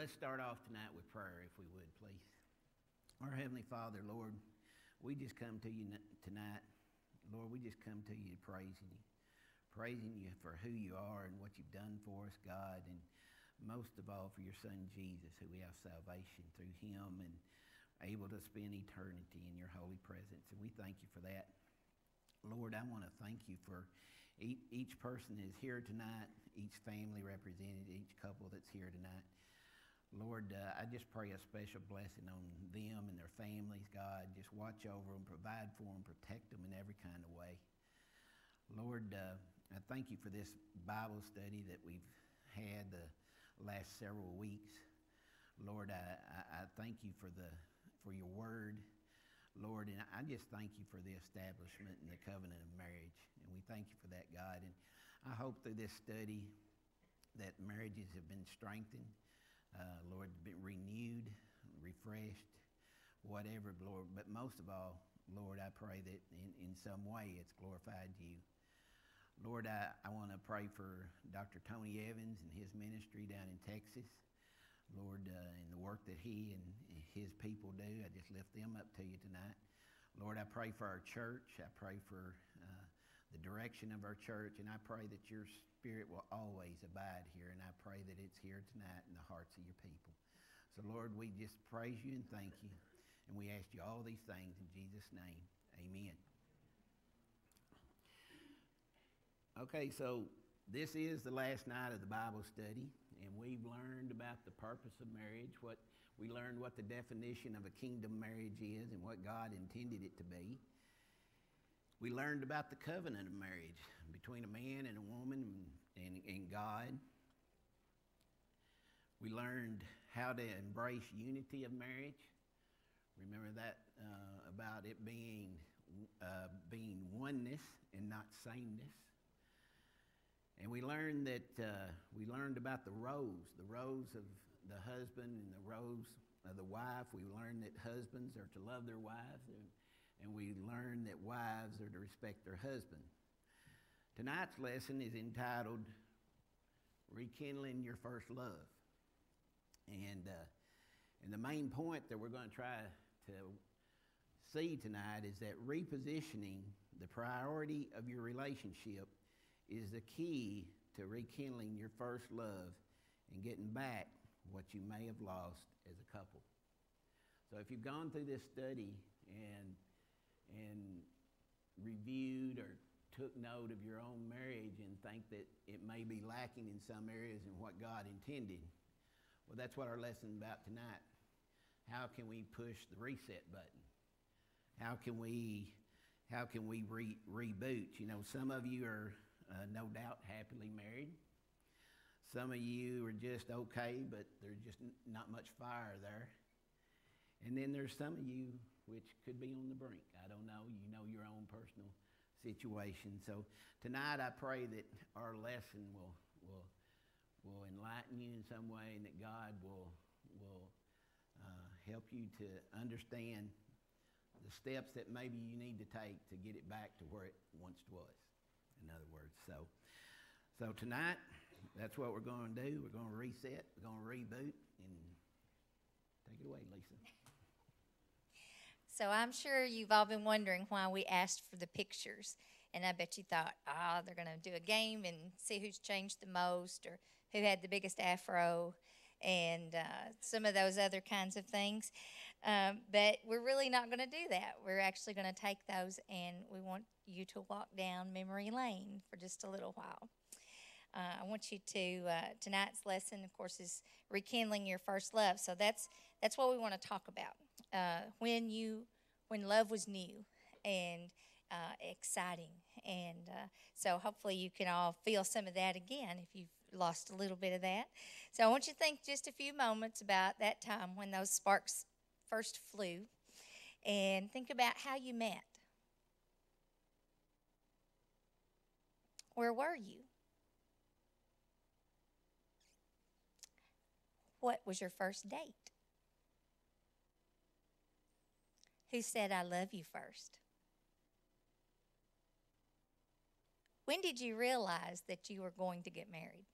Let's start off tonight with prayer, if we would, please. Our Heavenly Father, Lord, we just come to you tonight. Lord, we just come to you praising you, praising you for who you are and what you've done for us, God, and most of all for your Son Jesus, who we have salvation through him and able to spend eternity in your holy presence. And we thank you for that. Lord, I want to thank you for each person that is here tonight, each family represented, each couple that's here tonight. Lord, uh, I just pray a special blessing on them and their families, God. Just watch over them, provide for them, protect them in every kind of way. Lord, uh, I thank you for this Bible study that we've had the last several weeks. Lord, I, I, I thank you for, the, for your word. Lord, and I just thank you for the establishment and the covenant of marriage. And we thank you for that, God. And I hope through this study that marriages have been strengthened uh, Lord, be renewed, refreshed, whatever, Lord. But most of all, Lord, I pray that in, in some way it's glorified you. Lord, I, I want to pray for Dr. Tony Evans and his ministry down in Texas. Lord, uh, and the work that he and his people do, I just lift them up to you tonight. Lord, I pray for our church. I pray for the direction of our church, and I pray that your Spirit will always abide here, and I pray that it's here tonight in the hearts of your people. So, Lord, we just praise you and thank you, and we ask you all these things in Jesus' name. Amen. Okay, so this is the last night of the Bible study, and we've learned about the purpose of marriage. What we learned what the definition of a kingdom marriage is, and what God intended it to be. We learned about the covenant of marriage between a man and a woman and, and God. We learned how to embrace unity of marriage. Remember that uh, about it being uh, being oneness and not sameness. And we learned that uh, we learned about the roles, the roles of the husband and the roles of the wife. We learned that husbands are to love their wives, and we learn that wives are to respect their husband. Tonight's lesson is entitled Rekindling Your First Love. And, uh, and the main point that we're going to try to see tonight is that repositioning the priority of your relationship is the key to rekindling your first love and getting back what you may have lost as a couple. So if you've gone through this study and, and reviewed or took note of your own marriage and think that it may be lacking in some areas in what God intended, well, that's what our lesson about tonight. How can we push the reset button? How can we, how can we re- reboot? You know, some of you are uh, no doubt happily married. Some of you are just okay, but there's just n- not much fire there. And then there's some of you which could be on the brink. I don't know. You know your own personal situation. So tonight I pray that our lesson will, will, will enlighten you in some way and that God will, will uh, help you to understand the steps that maybe you need to take to get it back to where it once was, in other words. So, so tonight, that's what we're going to do. We're going to reset, we're going to reboot, and take it away, Lisa. So I'm sure you've all been wondering why we asked for the pictures. And I bet you thought, ah, oh, they're going to do a game and see who's changed the most or who had the biggest afro and uh, some of those other kinds of things. Um, but we're really not going to do that. We're actually going to take those and we want you to walk down memory lane for just a little while. Uh, I want you to uh, tonight's lesson, of course, is rekindling your first love. So that's that's what we want to talk about uh, when you when love was new and uh, exciting. And uh, so hopefully you can all feel some of that again if you've lost a little bit of that. So I want you to think just a few moments about that time when those sparks first flew and think about how you met. Where were you? What was your first date? Who said, I love you first? When did you realize that you were going to get married?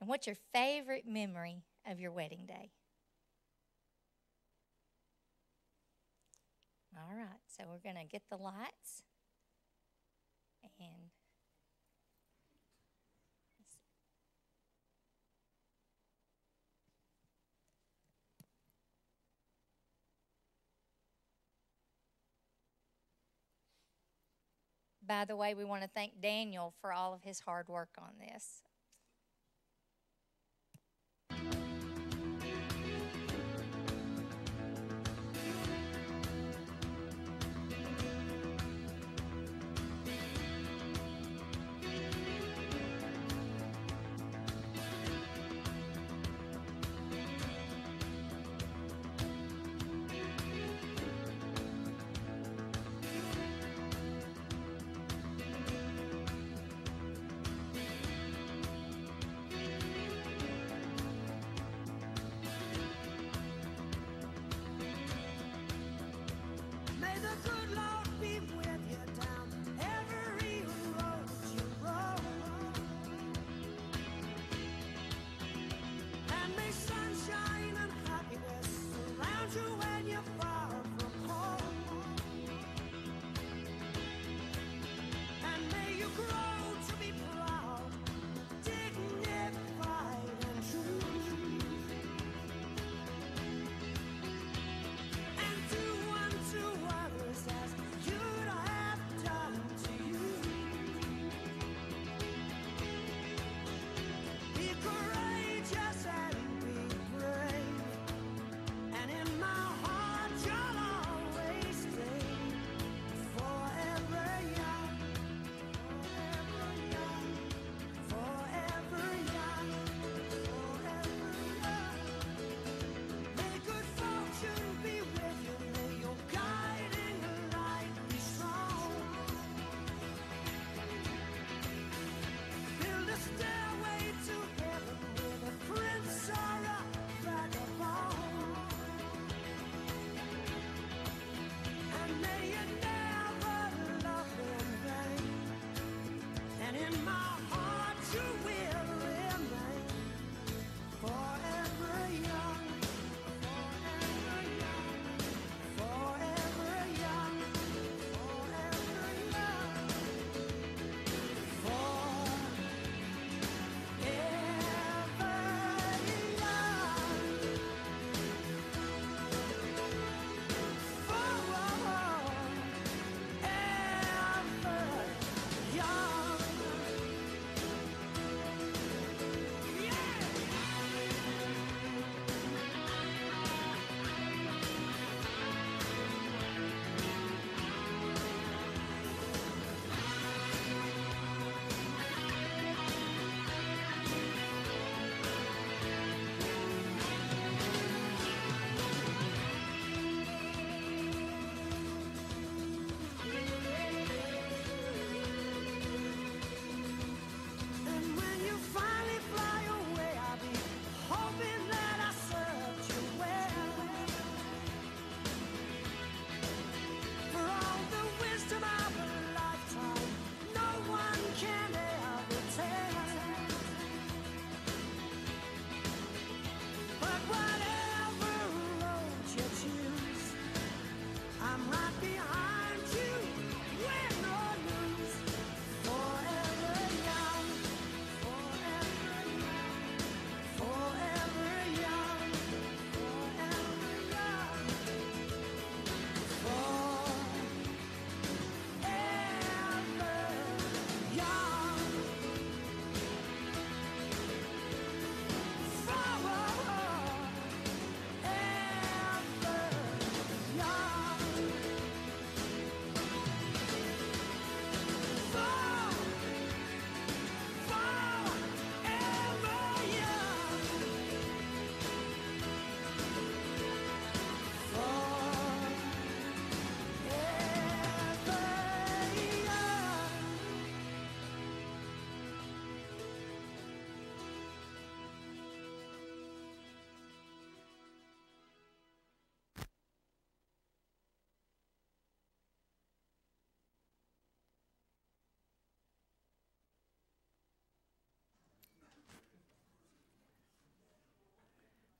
And what's your favorite memory of your wedding day? All right, so we're going to get the lights. And by the way, we want to thank Daniel for all of his hard work on this.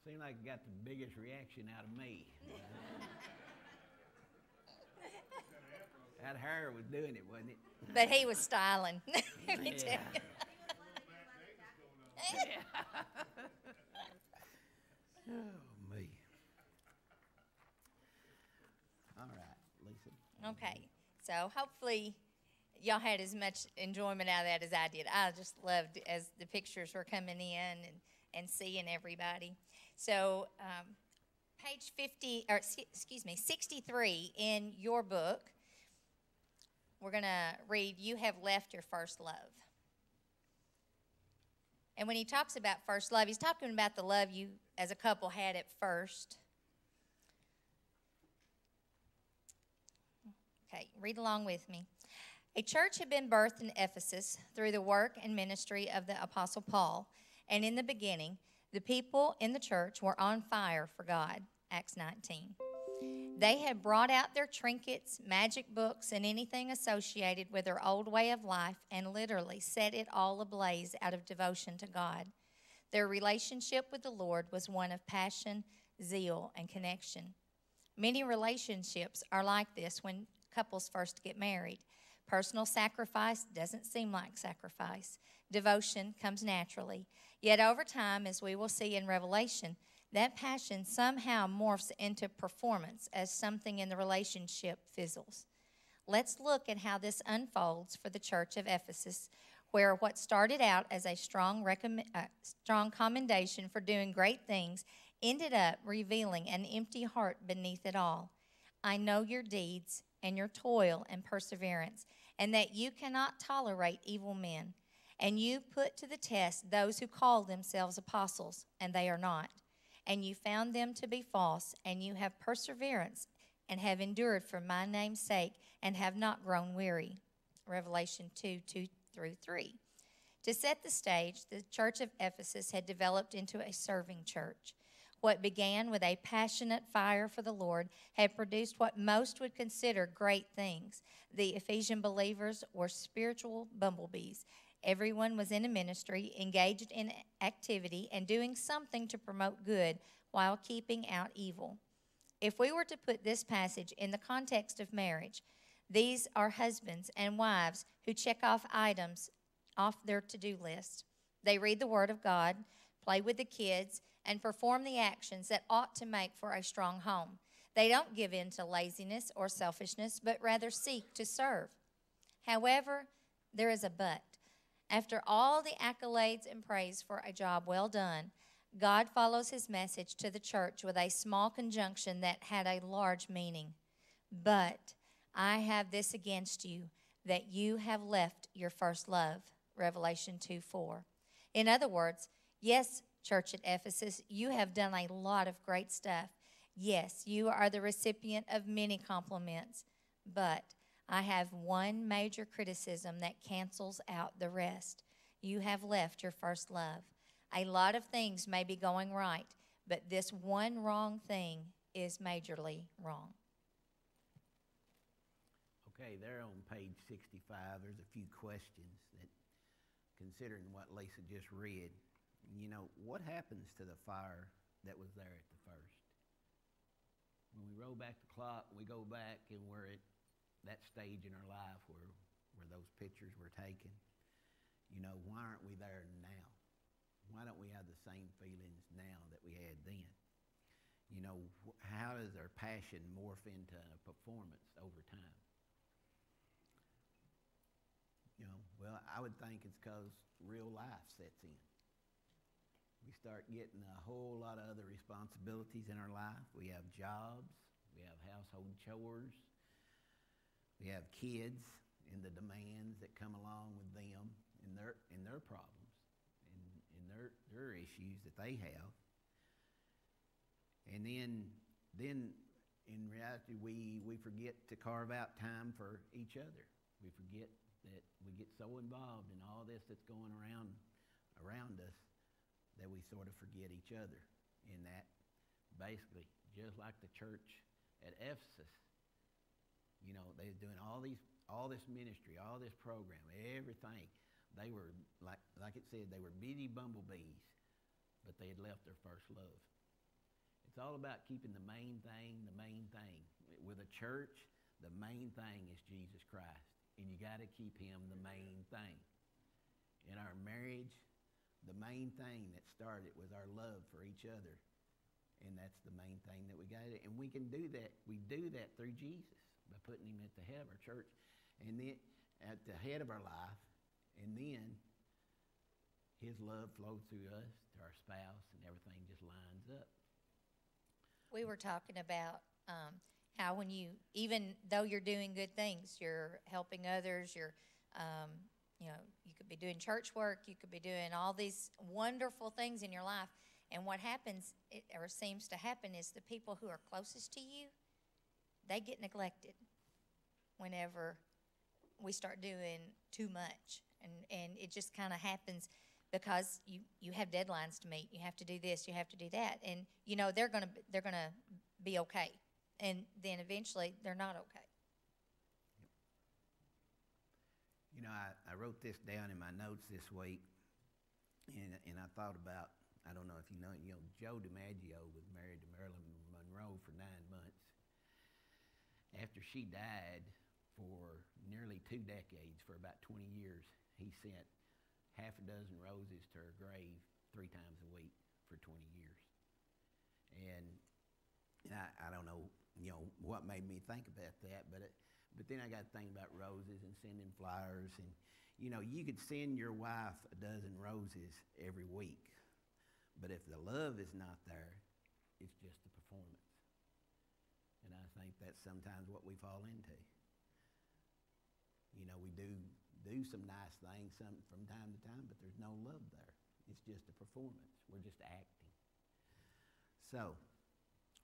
Seemed like it got the biggest reaction out of me. that hair was doing it, wasn't it? But he was styling. Let Yeah. Oh, me. All right, Lisa. Okay, so hopefully y'all had as much enjoyment out of that as I did. I just loved as the pictures were coming in and, and seeing everybody. So, um, page 50, or excuse me, 63 in your book, we're going to read, You Have Left Your First Love. And when he talks about first love, he's talking about the love you as a couple had at first. Okay, read along with me. A church had been birthed in Ephesus through the work and ministry of the Apostle Paul. And in the beginning, the people in the church were on fire for God. Acts 19. They had brought out their trinkets, magic books, and anything associated with their old way of life and literally set it all ablaze out of devotion to God. Their relationship with the Lord was one of passion, zeal, and connection. Many relationships are like this when couples first get married. Personal sacrifice doesn't seem like sacrifice. Devotion comes naturally. Yet over time, as we will see in Revelation, that passion somehow morphs into performance as something in the relationship fizzles. Let's look at how this unfolds for the church of Ephesus, where what started out as a strong, uh, strong commendation for doing great things ended up revealing an empty heart beneath it all. I know your deeds and your toil and perseverance, and that you cannot tolerate evil men. And you put to the test those who call themselves apostles, and they are not. And you found them to be false, and you have perseverance and have endured for my name's sake, and have not grown weary. Revelation 2 2 through 3. To set the stage, the church of Ephesus had developed into a serving church. What began with a passionate fire for the Lord had produced what most would consider great things. The Ephesian believers were spiritual bumblebees. Everyone was in a ministry, engaged in activity, and doing something to promote good while keeping out evil. If we were to put this passage in the context of marriage, these are husbands and wives who check off items off their to do list. They read the Word of God, play with the kids, and perform the actions that ought to make for a strong home. They don't give in to laziness or selfishness, but rather seek to serve. However, there is a but. After all the accolades and praise for a job well done, God follows his message to the church with a small conjunction that had a large meaning. But I have this against you, that you have left your first love. Revelation 2 4. In other words, yes, church at Ephesus, you have done a lot of great stuff. Yes, you are the recipient of many compliments. But I have one major criticism that cancels out the rest. You have left your first love. A lot of things may be going right, but this one wrong thing is majorly wrong. Okay, there on page 65, there's a few questions that, considering what Lisa just read, you know, what happens to the fire that was there at the first? When we roll back the clock, we go back and we're at that stage in our life where, where those pictures were taken. You know, why aren't we there now? Why don't we have the same feelings now that we had then? You know, how does our passion morph into a performance over time? You know, well, I would think it's because real life sets in. We start getting a whole lot of other responsibilities in our life. We have jobs, we have household chores, we have kids and the demands that come along with them and their and their problems and, and their their issues that they have. And then then in reality we, we forget to carve out time for each other. We forget that we get so involved in all this that's going around around us that we sort of forget each other in that basically just like the church at Ephesus you know they were doing all these all this ministry all this program everything they were like like it said they were bitty bumblebees but they had left their first love It's all about keeping the main thing the main thing. With a church, the main thing is Jesus Christ, and you got to keep him the main thing. In our marriage, the main thing that started was our love for each other. And that's the main thing that we got. And we can do that. We do that through Jesus by putting him at the head of our church and then at the head of our life. And then his love flows through us to our spouse and everything just lines up. We were talking about um, how when you, even though you're doing good things, you're helping others, you're, um, you know, you could be doing church work, you could be doing all these wonderful things in your life. And what happens, or seems to happen, is the people who are closest to you, they get neglected whenever we start doing too much. And, and it just kind of happens because you, you have deadlines to meet. You have to do this, you have to do that. And, you know, they're going to they're gonna be okay. And then eventually they're not okay. You know, I, I wrote this down in my notes this week, and, and I thought about, I don't know if you know, you know, Joe DiMaggio was married to Marilyn Monroe for nine months. After she died for nearly two decades, for about 20 years, he sent half a dozen roses to her grave three times a week for 20 years. And, and I, I don't know, you know, what made me think about that, but it, but then I got to think about roses and sending flowers. And, you know, you could send your wife a dozen roses every week. But if the love is not there, it's just a performance. And I think that's sometimes what we fall into. You know, we do do some nice things some, from time to time, but there's no love there. It's just a performance. We're just acting. So,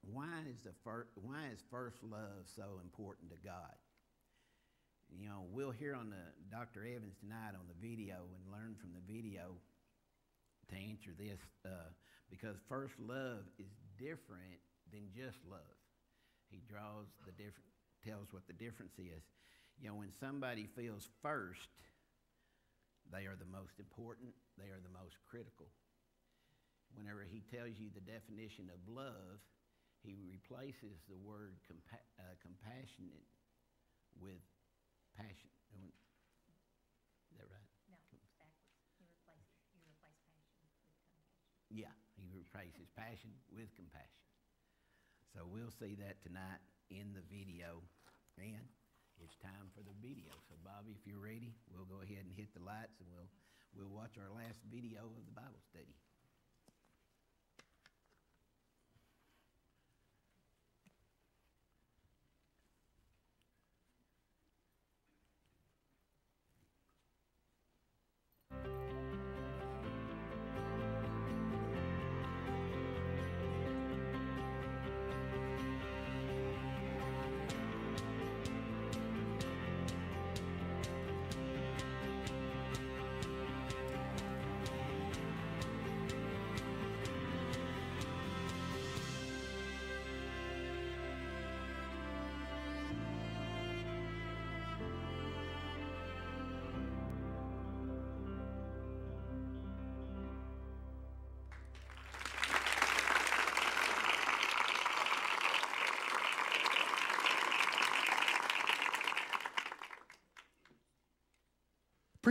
why is the fir- why is first love so important to God? You know, we'll hear on the Dr. Evans tonight on the video and learn from the video to answer this uh, because first love is different than just love. He draws the different, tells what the difference is. You know, when somebody feels first, they are the most important, they are the most critical. Whenever he tells you the definition of love, he replaces the word compa- uh, compassionate with passion. Is that right? No, it's backwards. You replace, you replace passion with compassion. Yeah, he replaces passion with compassion. So we'll see that tonight in the video. And it's time for the video. So Bobby, if you're ready, we'll go ahead and hit the lights and we'll we'll watch our last video of the Bible study.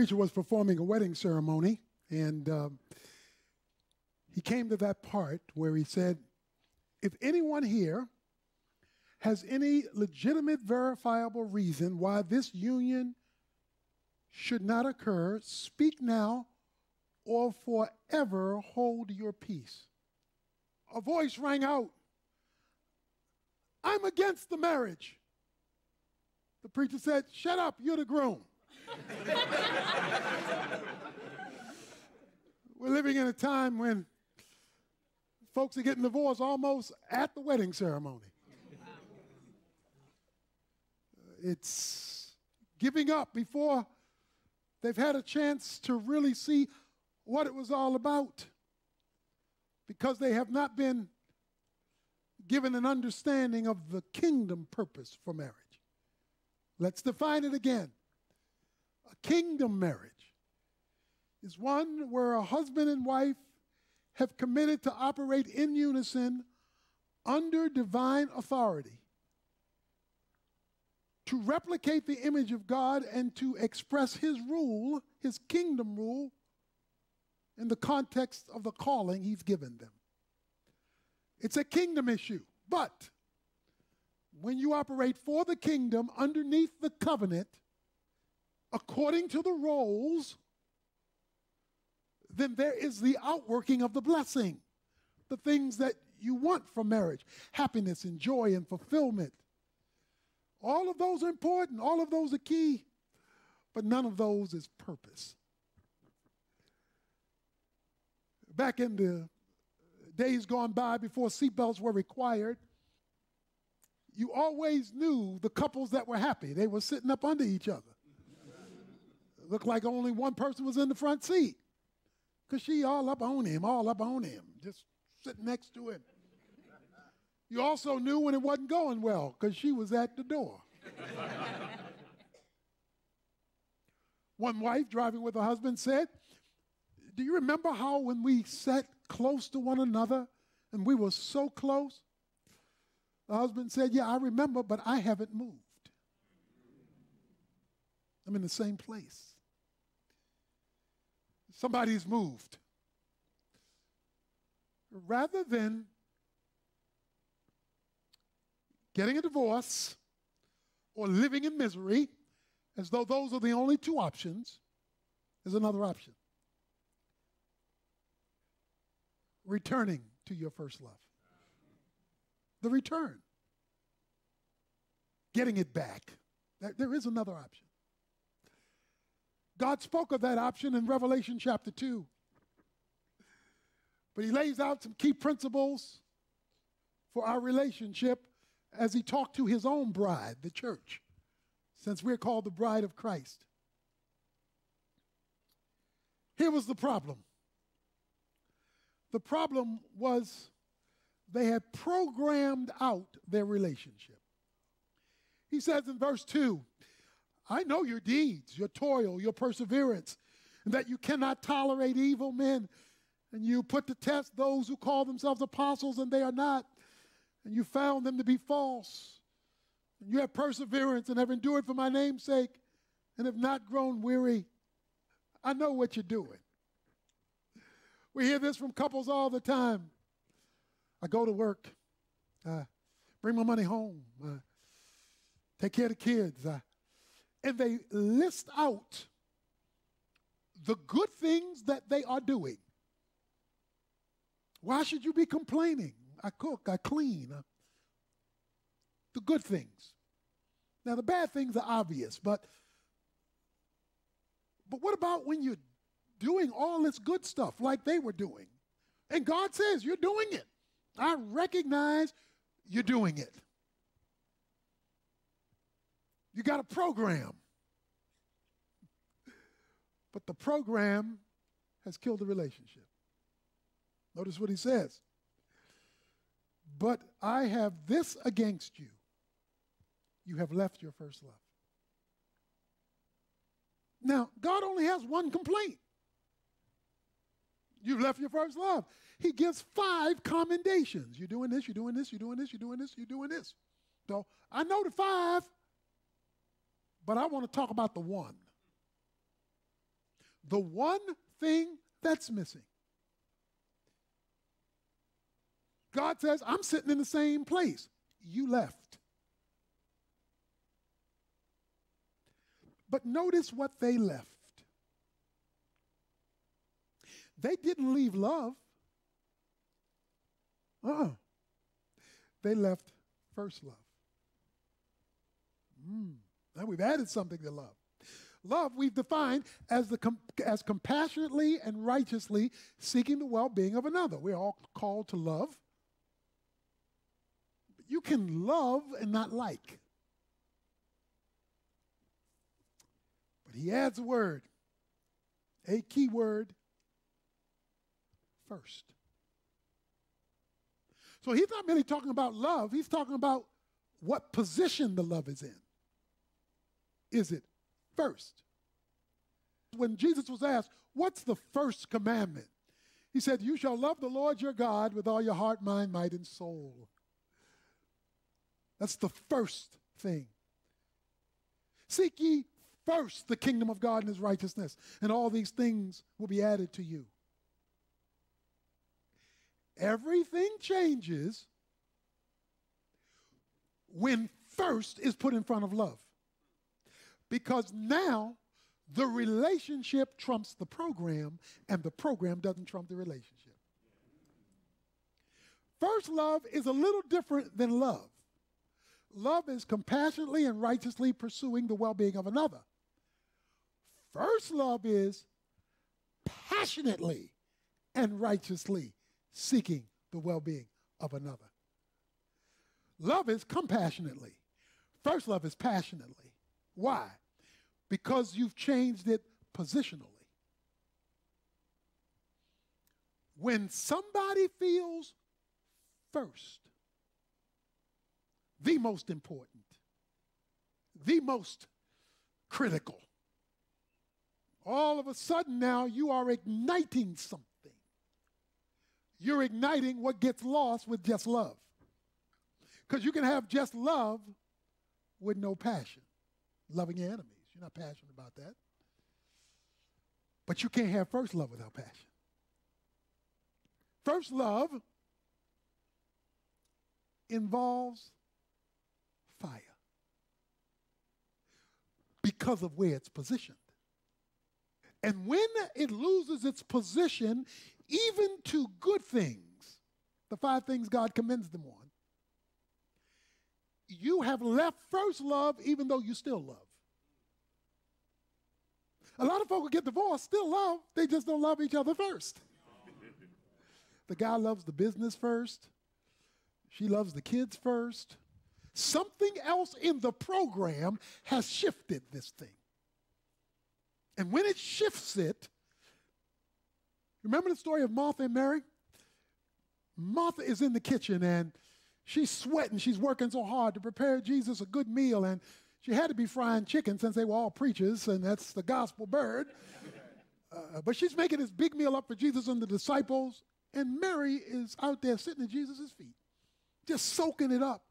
Preacher was performing a wedding ceremony, and um, he came to that part where he said, If anyone here has any legitimate, verifiable reason why this union should not occur, speak now or forever hold your peace. A voice rang out I'm against the marriage. The preacher said, Shut up, you're the groom. We're living in a time when folks are getting divorced almost at the wedding ceremony. Uh, it's giving up before they've had a chance to really see what it was all about because they have not been given an understanding of the kingdom purpose for marriage. Let's define it again. A kingdom marriage is one where a husband and wife have committed to operate in unison under divine authority to replicate the image of God and to express his rule, his kingdom rule, in the context of the calling he's given them. It's a kingdom issue. But when you operate for the kingdom underneath the covenant, according to the roles, then there is the outworking of the blessing, the things that you want from marriage happiness and joy and fulfillment. All of those are important, all of those are key, but none of those is purpose. Back in the days gone by before seatbelts were required, you always knew the couples that were happy. They were sitting up under each other. Looked like only one person was in the front seat because she all up on him, all up on him, just sitting next to him. You also knew when it wasn't going well because she was at the door. One wife driving with her husband said, Do you remember how when we sat close to one another and we were so close? The husband said, Yeah, I remember, but I haven't moved. I'm in the same place. Somebody's moved. Rather than getting a divorce or living in misery, as though those are the only two options, there's another option. Returning to your first love. The return. Getting it back. There is another option. God spoke of that option in Revelation chapter 2. But he lays out some key principles for our relationship as he talked to his own bride, the church, since we're called the bride of Christ. Here was the problem the problem was they had programmed out their relationship. He says in verse 2 I know your deeds, your toil, your perseverance, and that you cannot tolerate evil men, and you put to test those who call themselves apostles and they are not and you found them to be false. And you have perseverance and have endured for my name's sake and have not grown weary. I know what you're doing. We hear this from couples all the time. I go to work, I bring my money home, I take care of the kids, I, and they list out the good things that they are doing. Why should you be complaining? I cook, I clean. Uh, the good things. Now the bad things are obvious, but but what about when you're doing all this good stuff like they were doing? And God says you're doing it. I recognize you're doing it. You got a program. But the program has killed the relationship. Notice what he says. But I have this against you. You have left your first love. Now, God only has one complaint. You've left your first love. He gives five commendations. You're doing this, you're doing this, you're doing this, you're doing this, you're doing this. So I know the five, but I want to talk about the one. The one thing that's missing. God says, I'm sitting in the same place. You left. But notice what they left. They didn't leave love. Uh uh-uh. They left first love. Mm. Now we've added something to love. Love we've defined as the com- as compassionately and righteously seeking the well-being of another. We're all called to love you can love and not like. But he adds a word, a key word first. So he's not merely talking about love, he's talking about what position the love is in. Is it first? When Jesus was asked, What's the first commandment? He said, You shall love the Lord your God with all your heart, mind, might, and soul. That's the first thing. Seek ye first the kingdom of God and his righteousness, and all these things will be added to you. Everything changes when first is put in front of love. Because now the relationship trumps the program, and the program doesn't trump the relationship. First love is a little different than love. Love is compassionately and righteously pursuing the well being of another. First love is passionately and righteously seeking the well being of another. Love is compassionately. First love is passionately. Why? Because you've changed it positionally. When somebody feels first, the most important, the most critical, all of a sudden now you are igniting something. You're igniting what gets lost with just love. Because you can have just love with no passion. Loving your enemies. You're not passionate about that. But you can't have first love without passion. First love involves fire because of where it's positioned. And when it loses its position, even to good things, the five things God commends them on, you have left first love even though you still love. A lot of folks get divorced, still love, they just don't love each other first. the guy loves the business first, she loves the kids first. Something else in the program has shifted this thing. And when it shifts it, remember the story of Martha and Mary? Martha is in the kitchen and she's sweating. She's working so hard to prepare Jesus a good meal. And she had to be frying chicken since they were all preachers, and that's the gospel bird. Uh, but she's making this big meal up for Jesus and the disciples. And Mary is out there sitting at Jesus' feet, just soaking it up.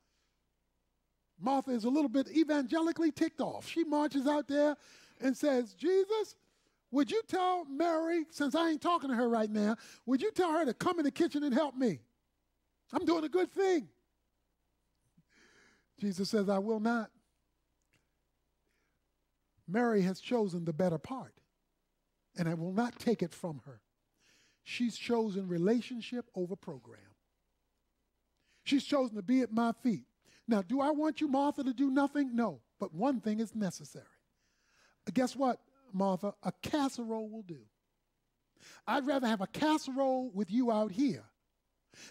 Martha is a little bit evangelically ticked off. She marches out there and says, Jesus, would you tell Mary, since I ain't talking to her right now, would you tell her to come in the kitchen and help me? I'm doing a good thing. Jesus says, I will not. Mary has chosen the better part, and I will not take it from her. She's chosen relationship over program. She's chosen to be at my feet. Now, do I want you, Martha, to do nothing? No, but one thing is necessary. Guess what, Martha? A casserole will do. I'd rather have a casserole with you out here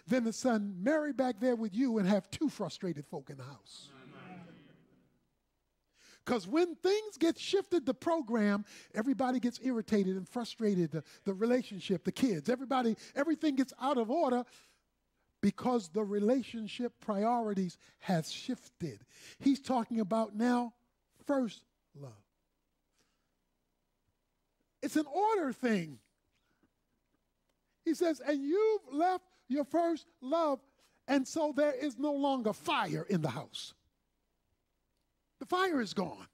than to send Mary back there with you and have two frustrated folk in the house. Because when things get shifted the program, everybody gets irritated and frustrated. The, the relationship, the kids, everybody, everything gets out of order because the relationship priorities has shifted. He's talking about now first love. It's an order thing. He says, and you've left your first love, and so there is no longer fire in the house. The fire is gone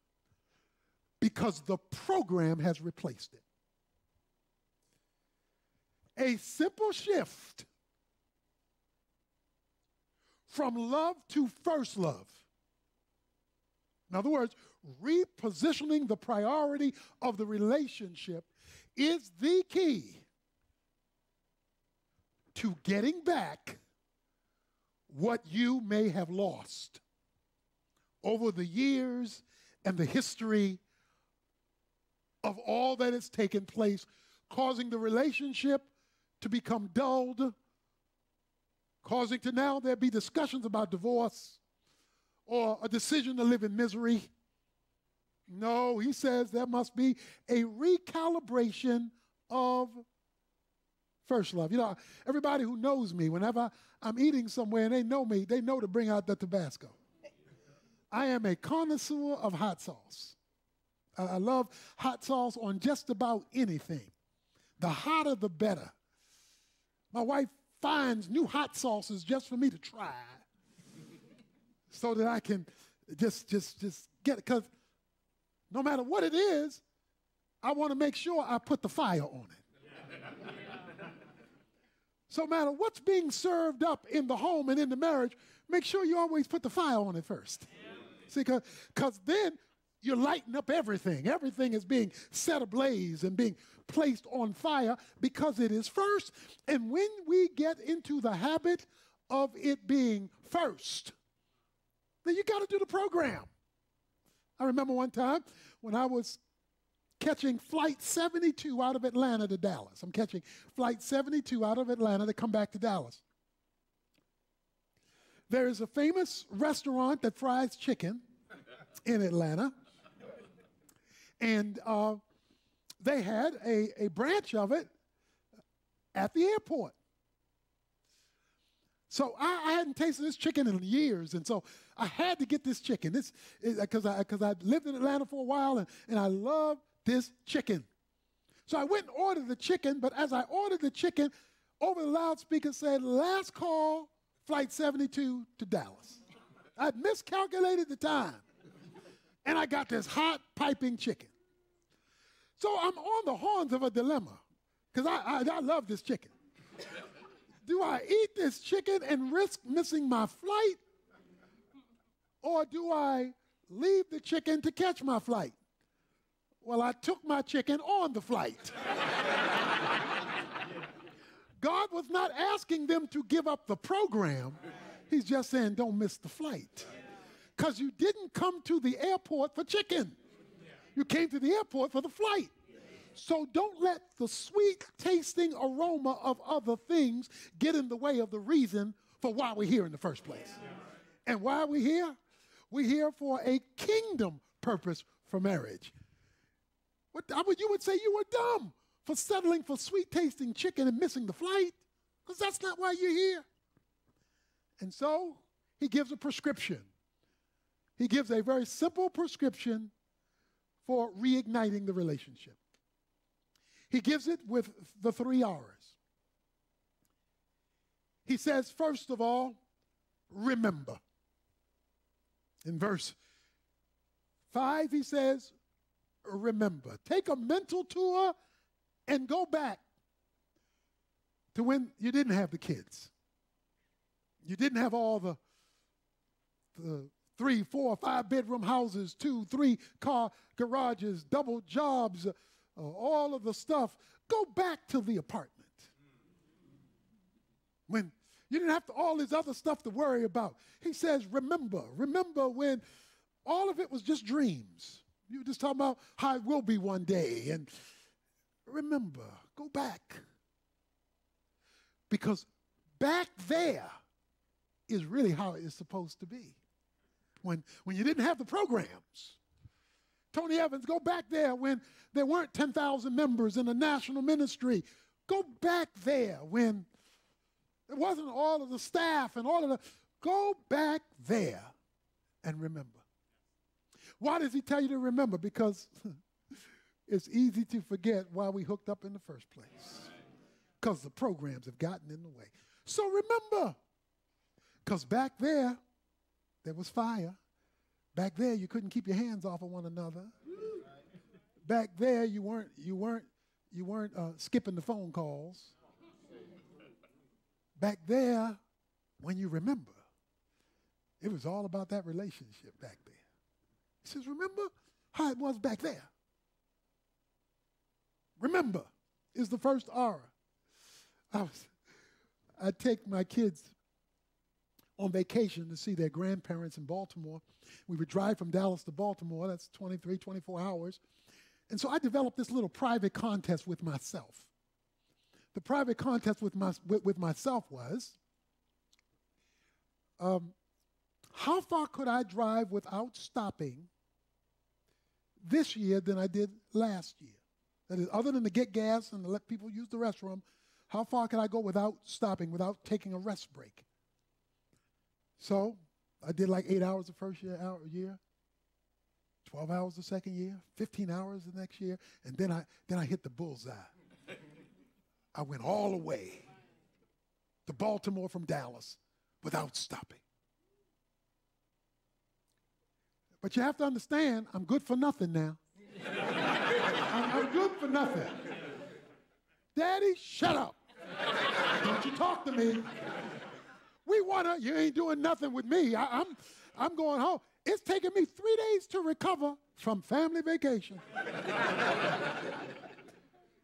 because the program has replaced it. A simple shift from love to first love. In other words, repositioning the priority of the relationship is the key to getting back what you may have lost over the years and the history of all that has taken place, causing the relationship to become dulled, causing to now there be discussions about divorce or a decision to live in misery. No, he says there must be a recalibration of first love. You know, everybody who knows me, whenever I'm eating somewhere and they know me, they know to bring out the Tabasco. I am a connoisseur of hot sauce. I love hot sauce on just about anything. The hotter, the better. My wife finds new hot sauces just for me to try. so that I can just just just get it. Because no matter what it is, I want to make sure I put the fire on it. So no matter what's being served up in the home and in the marriage, make sure you always put the fire on it first. See, because then you're lighting up everything. Everything is being set ablaze and being placed on fire because it is first. And when we get into the habit of it being first, then you got to do the program. I remember one time when I was catching flight 72 out of Atlanta to Dallas. I'm catching flight 72 out of Atlanta to come back to Dallas. There is a famous restaurant that fries chicken in Atlanta. And uh, they had a, a branch of it at the airport. So I, I, hadn't tasted this chicken in years, and so I had to get this chicken. This because I because I lived in Atlanta for a while, and, and I love this chicken. So I went and ordered the chicken, but as I ordered the chicken, over the loudspeaker said, "Last call, flight 72 to Dallas." I'd miscalculated the time, and I got this hot piping chicken. So I'm on the horns of a dilemma because I, I, I love this chicken do I eat this chicken and risk missing my flight? Or do I leave the chicken to catch my flight? Well, I took my chicken on the flight. God was not asking them to give up the program. He's just saying, don't miss the flight. Because you didn't come to the airport for chicken, you came to the airport for the flight. So don't let the sweet tasting aroma of other things get in the way of the reason for why we're here in the first place. And why are we here? We're here for a kingdom purpose for marriage. What, I would, you would say you were dumb for settling for sweet tasting chicken and missing the flight, because that's not why you're here. And so he gives a prescription. He gives a very simple prescription for reigniting the relationship. He gives it with the three R's. He says, first of all, remember. In verse 5, he says, remember. Take a mental tour and go back to when you didn't have the kids. You didn't have all the, the three, four, five bedroom houses, two, three car garages, double jobs, uh, all of the stuff, go back to the apartment. When you didn't have to, all this other stuff to worry about. He says, remember, remember when all of it was just dreams. You were just talking about how it will be one day. And remember, go back. Because back there is really how it is supposed to be. When, when you didn't have the programs, Tony Evans, go back there when there weren't 10,000 members in the national ministry. Go back there when it wasn't all of the staff and all of the. Go back there and remember. Why does he tell you to remember? Because it's easy to forget why we hooked up in the first place. Because the programs have gotten in the way. So remember, because back there, there was fire. Back there, you couldn't keep your hands off of one another. Back there, you weren't you weren't you weren't uh, skipping the phone calls. Back there, when you remember, it was all about that relationship back. He says, "Remember how it was back there." Remember is the first R. I was I take my kids on vacation to see their grandparents in Baltimore. We would drive from Dallas to Baltimore, that's 23, 24 hours. And so I developed this little private contest with myself. The private contest with, my, with, with myself was um, how far could I drive without stopping this year than I did last year? That is, other than to get gas and to let people use the restroom, how far can I go without stopping, without taking a rest break? So I did like eight hours the first year, hour, year, 12 hours the second year, 15 hours the next year, and then I, then I hit the bullseye. I went all the way to Baltimore from Dallas without stopping. But you have to understand, I'm good for nothing now. I'm, I'm good for nothing. Daddy, shut up. Don't you talk to me. We wanna, you ain't doing nothing with me. I, I'm, I'm going home. It's taken me three days to recover from family vacation.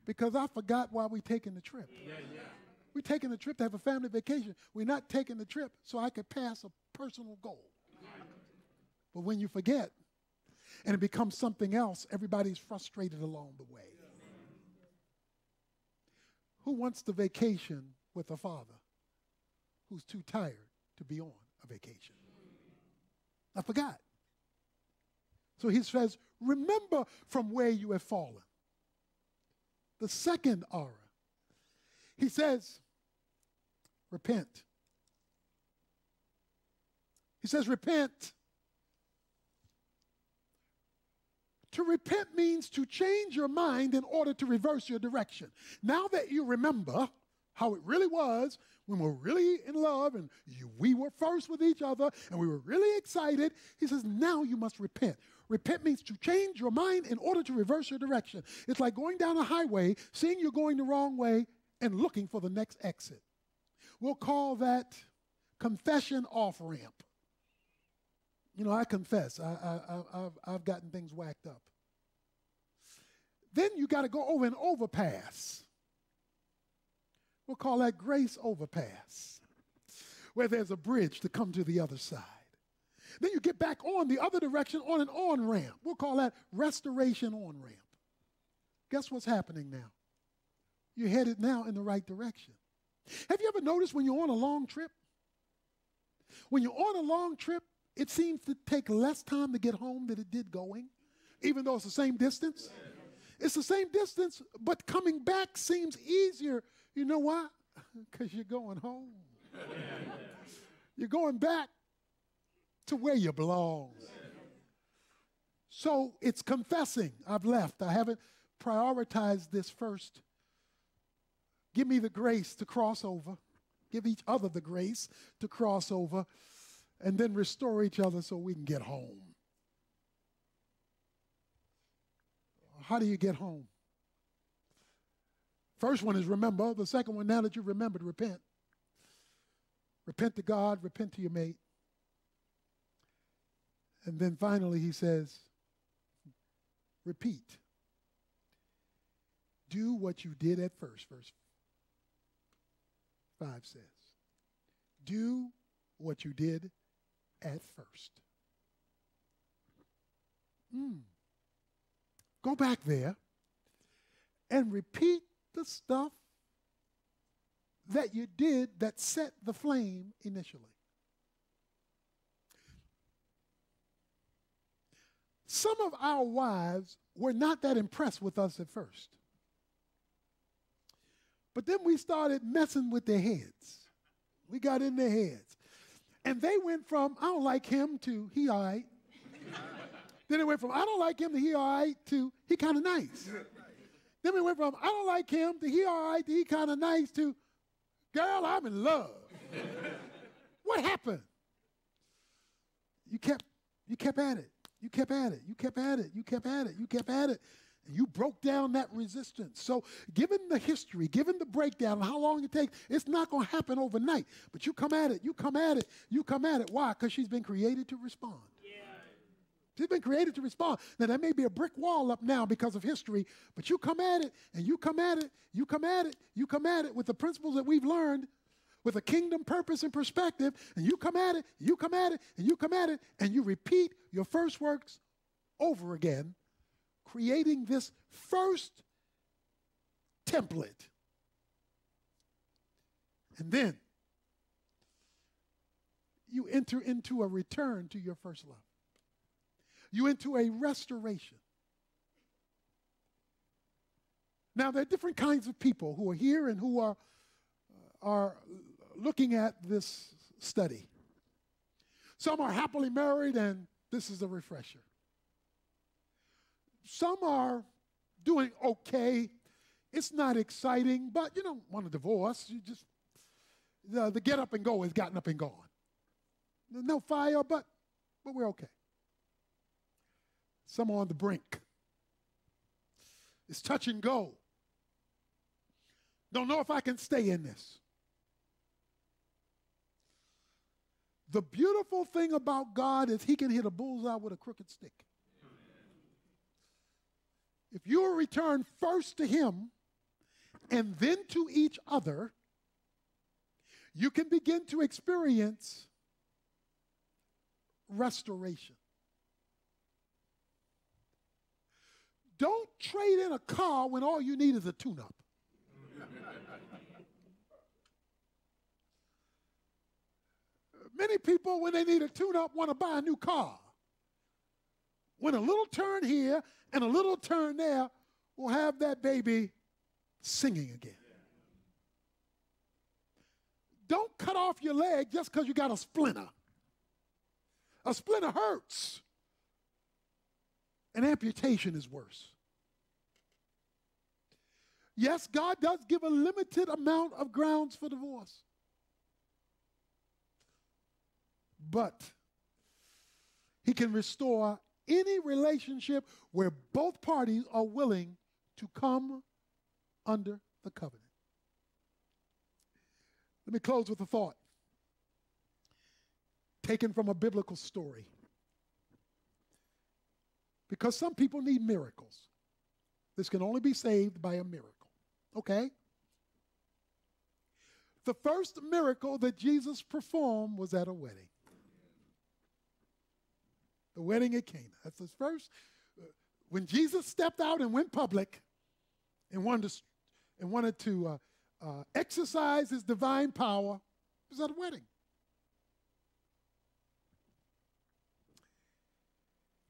because I forgot why we're taking the trip. Yeah, yeah. We're taking the trip to have a family vacation. We're not taking the trip so I could pass a personal goal. But when you forget and it becomes something else, everybody's frustrated along the way. Who wants the vacation with a father who's too tired to be on a vacation? I forgot. So he says, Remember from where you have fallen. The second R. He says, Repent. He says, Repent. To repent means to change your mind in order to reverse your direction. Now that you remember how it really was when we were really in love and you, we were first with each other and we were really excited, he says, now you must repent. Repent means to change your mind in order to reverse your direction. It's like going down a highway, seeing you're going the wrong way, and looking for the next exit. We'll call that confession off ramp. You know, I confess, I, I, I've, I've gotten things whacked up. Then you got to go over an overpass. We'll call that grace overpass, where there's a bridge to come to the other side. Then you get back on the other direction on an on ramp. We'll call that restoration on ramp. Guess what's happening now? You're headed now in the right direction. Have you ever noticed when you're on a long trip? When you're on a long trip, it seems to take less time to get home than it did going, even though it's the same distance. It's the same distance, but coming back seems easier. You know why? Because you're going home. you're going back to where you belong. So it's confessing. I've left. I haven't prioritized this first. Give me the grace to cross over. Give each other the grace to cross over and then restore each other so we can get home. How do you get home? First one is remember. The second one, now that you've remembered, repent. Repent to God, repent to your mate. And then finally, he says, repeat. Do what you did at first, verse 5 says. Do what you did at first. Mm. Go back there and repeat the stuff that you did that set the flame initially. Some of our wives were not that impressed with us at first. But then we started messing with their heads. We got in their heads. And they went from, I don't like him to he all right. Then it went from, I don't like him to he all right to he kind of nice. Then we went from, I don't like him to he all right to he kind of nice to, girl, I'm in love. what happened? You kept, you kept at it. You kept at it. You kept at it. You kept at it. You kept at it. And you broke down that resistance. So, given the history, given the breakdown, how long it takes, it's not going to happen overnight. But you come at it. You come at it. You come at it. Why? Because she's been created to respond. She's been created to respond. Now, there may be a brick wall up now because of history, but you come at it and you come at it, you come at it, you come at it with the principles that we've learned with a kingdom purpose and perspective, and you come at it, you come at it, and you come at it, and you repeat your first works over again, creating this first template. And then you enter into a return to your first love. You into a restoration. Now, there are different kinds of people who are here and who are, are looking at this study. Some are happily married, and this is a refresher. Some are doing okay. It's not exciting, but you don't want a divorce. You just, the, the get up and go has gotten up and gone. No fire, but, but we're okay. Some are on the brink. It's touch and go. Don't know if I can stay in this. The beautiful thing about God is he can hit a bullseye with a crooked stick. If you will return first to him and then to each other, you can begin to experience restoration. Don't trade in a car when all you need is a tune up. Many people, when they need a tune up, want to buy a new car. When a little turn here and a little turn there will have that baby singing again. Don't cut off your leg just because you got a splinter. A splinter hurts. An amputation is worse. Yes, God does give a limited amount of grounds for divorce. But He can restore any relationship where both parties are willing to come under the covenant. Let me close with a thought taken from a biblical story. Because some people need miracles. This can only be saved by a miracle. Okay? The first miracle that Jesus performed was at a wedding. The wedding at Cana. That's his first. Uh, when Jesus stepped out and went public and wanted to, and wanted to uh, uh, exercise his divine power, it was at a wedding.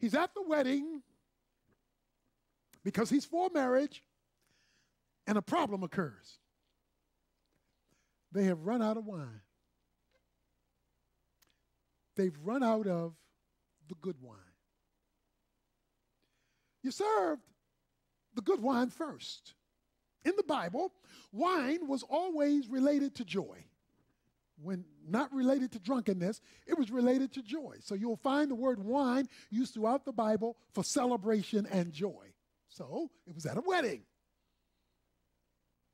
He's at the wedding because he's for marriage, and a problem occurs. They have run out of wine. They've run out of the good wine. You served the good wine first. In the Bible, wine was always related to joy when not related to drunkenness, it was related to joy. So you'll find the word wine used throughout the Bible for celebration and joy. So it was at a wedding.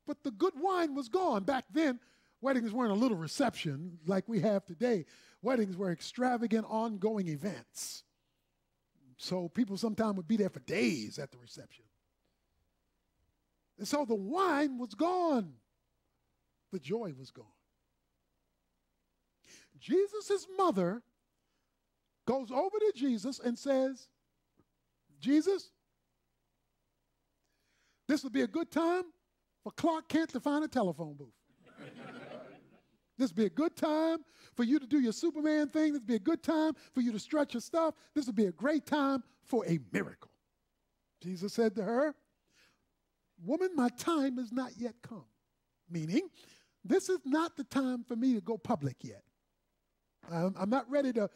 But the good wine was gone. Back then, weddings weren't a little reception like we have today. Weddings were extravagant, ongoing events. So people sometimes would be there for days at the reception. And so the wine was gone, the joy was gone. Jesus' mother goes over to Jesus and says, Jesus, this would be a good time for Clark Kent to find a telephone booth. this would be a good time for you to do your Superman thing. This would be a good time for you to stretch your stuff. This would be a great time for a miracle. Jesus said to her, Woman, my time has not yet come. Meaning, this is not the time for me to go public yet. I'm, I'm not ready to,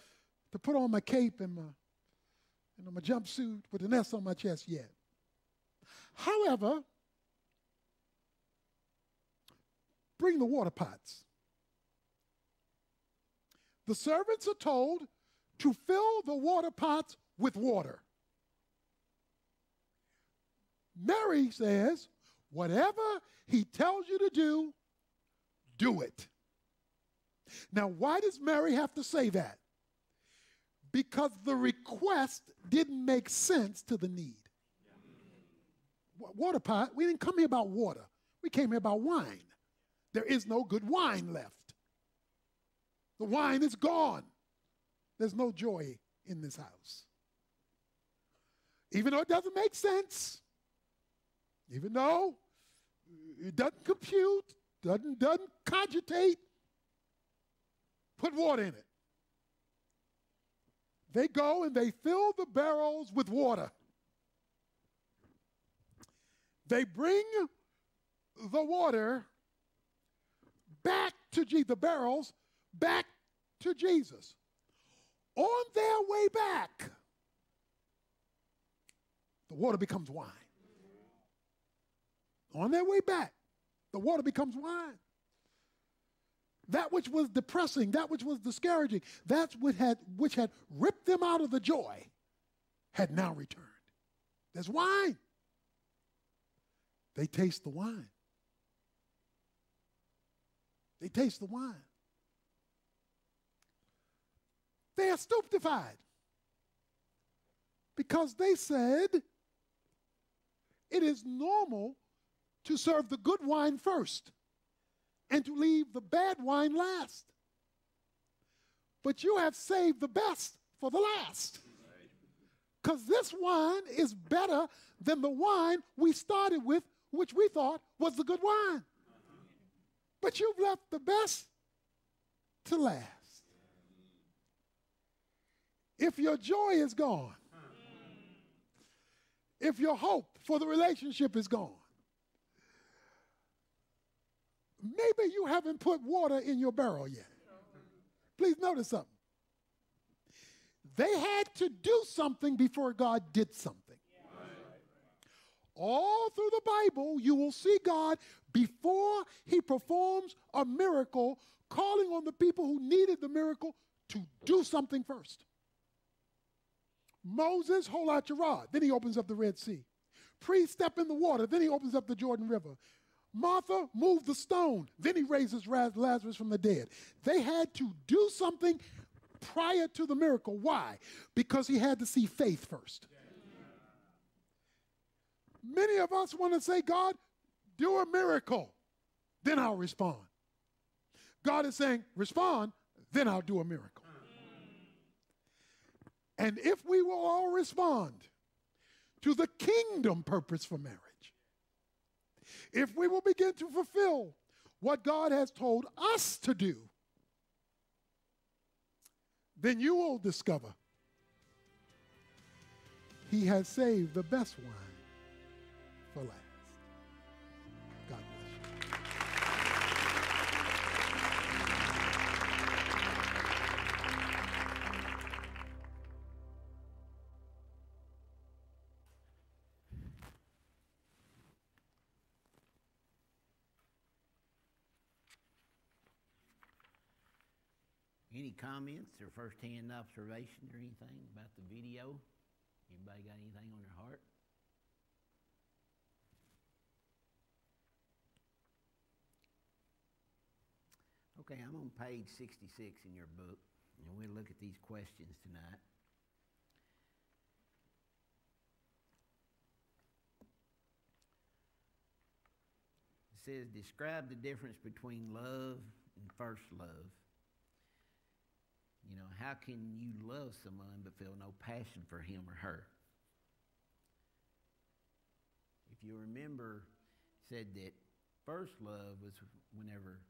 to put on my cape and my, you know, my jumpsuit with an S on my chest yet. However, bring the water pots. The servants are told to fill the water pots with water. Mary says, whatever he tells you to do, do it. Now, why does Mary have to say that? Because the request didn't make sense to the need. Water pot, we didn't come here about water. We came here about wine. There is no good wine left. The wine is gone. There's no joy in this house. Even though it doesn't make sense, even though it doesn't compute, doesn't, doesn't cogitate, put water in it. They go and they fill the barrels with water. They bring the water back to Jesus, the barrels back to Jesus. On their way back, the water becomes wine. On their way back, the water becomes wine. That which was depressing, that which was discouraging, that which had, which had ripped them out of the joy, had now returned. There's wine. They taste the wine. They taste the wine. They are stupefied because they said it is normal to serve the good wine first and to leave the bad wine last. But you have saved the best for the last. Because this wine is better than the wine we started with, which we thought was the good wine. But you've left the best to last. If your joy is gone, if your hope for the relationship is gone, maybe you haven't put water in your barrel yet. Please notice something. They had to do something before God did something. All through the Bible, you will see God before he performs a miracle, calling on the people who needed the miracle to do something first. Moses, hold out your rod. Then he opens up the Red Sea. Priest, step in the water. Then he opens up the Jordan River. Martha, move the stone. Then he raises Lazarus from the dead. They had to do something prior to the miracle. Why? Because he had to see faith first. Many of us want to say, God, do a miracle, then I'll respond. God is saying, respond, then I'll do a miracle. And if we will all respond to the kingdom purpose for marriage, if we will begin to fulfill what God has told us to do, then you will discover He has saved the best wine for last. Comments or first-hand observations or anything about the video? Anybody got anything on their heart? Okay, I'm on page 66 in your book, and we'll look at these questions tonight. It says, describe the difference between love and first love. You know, how can you love someone but feel no passion for him or her? If you remember, said that first love was whenever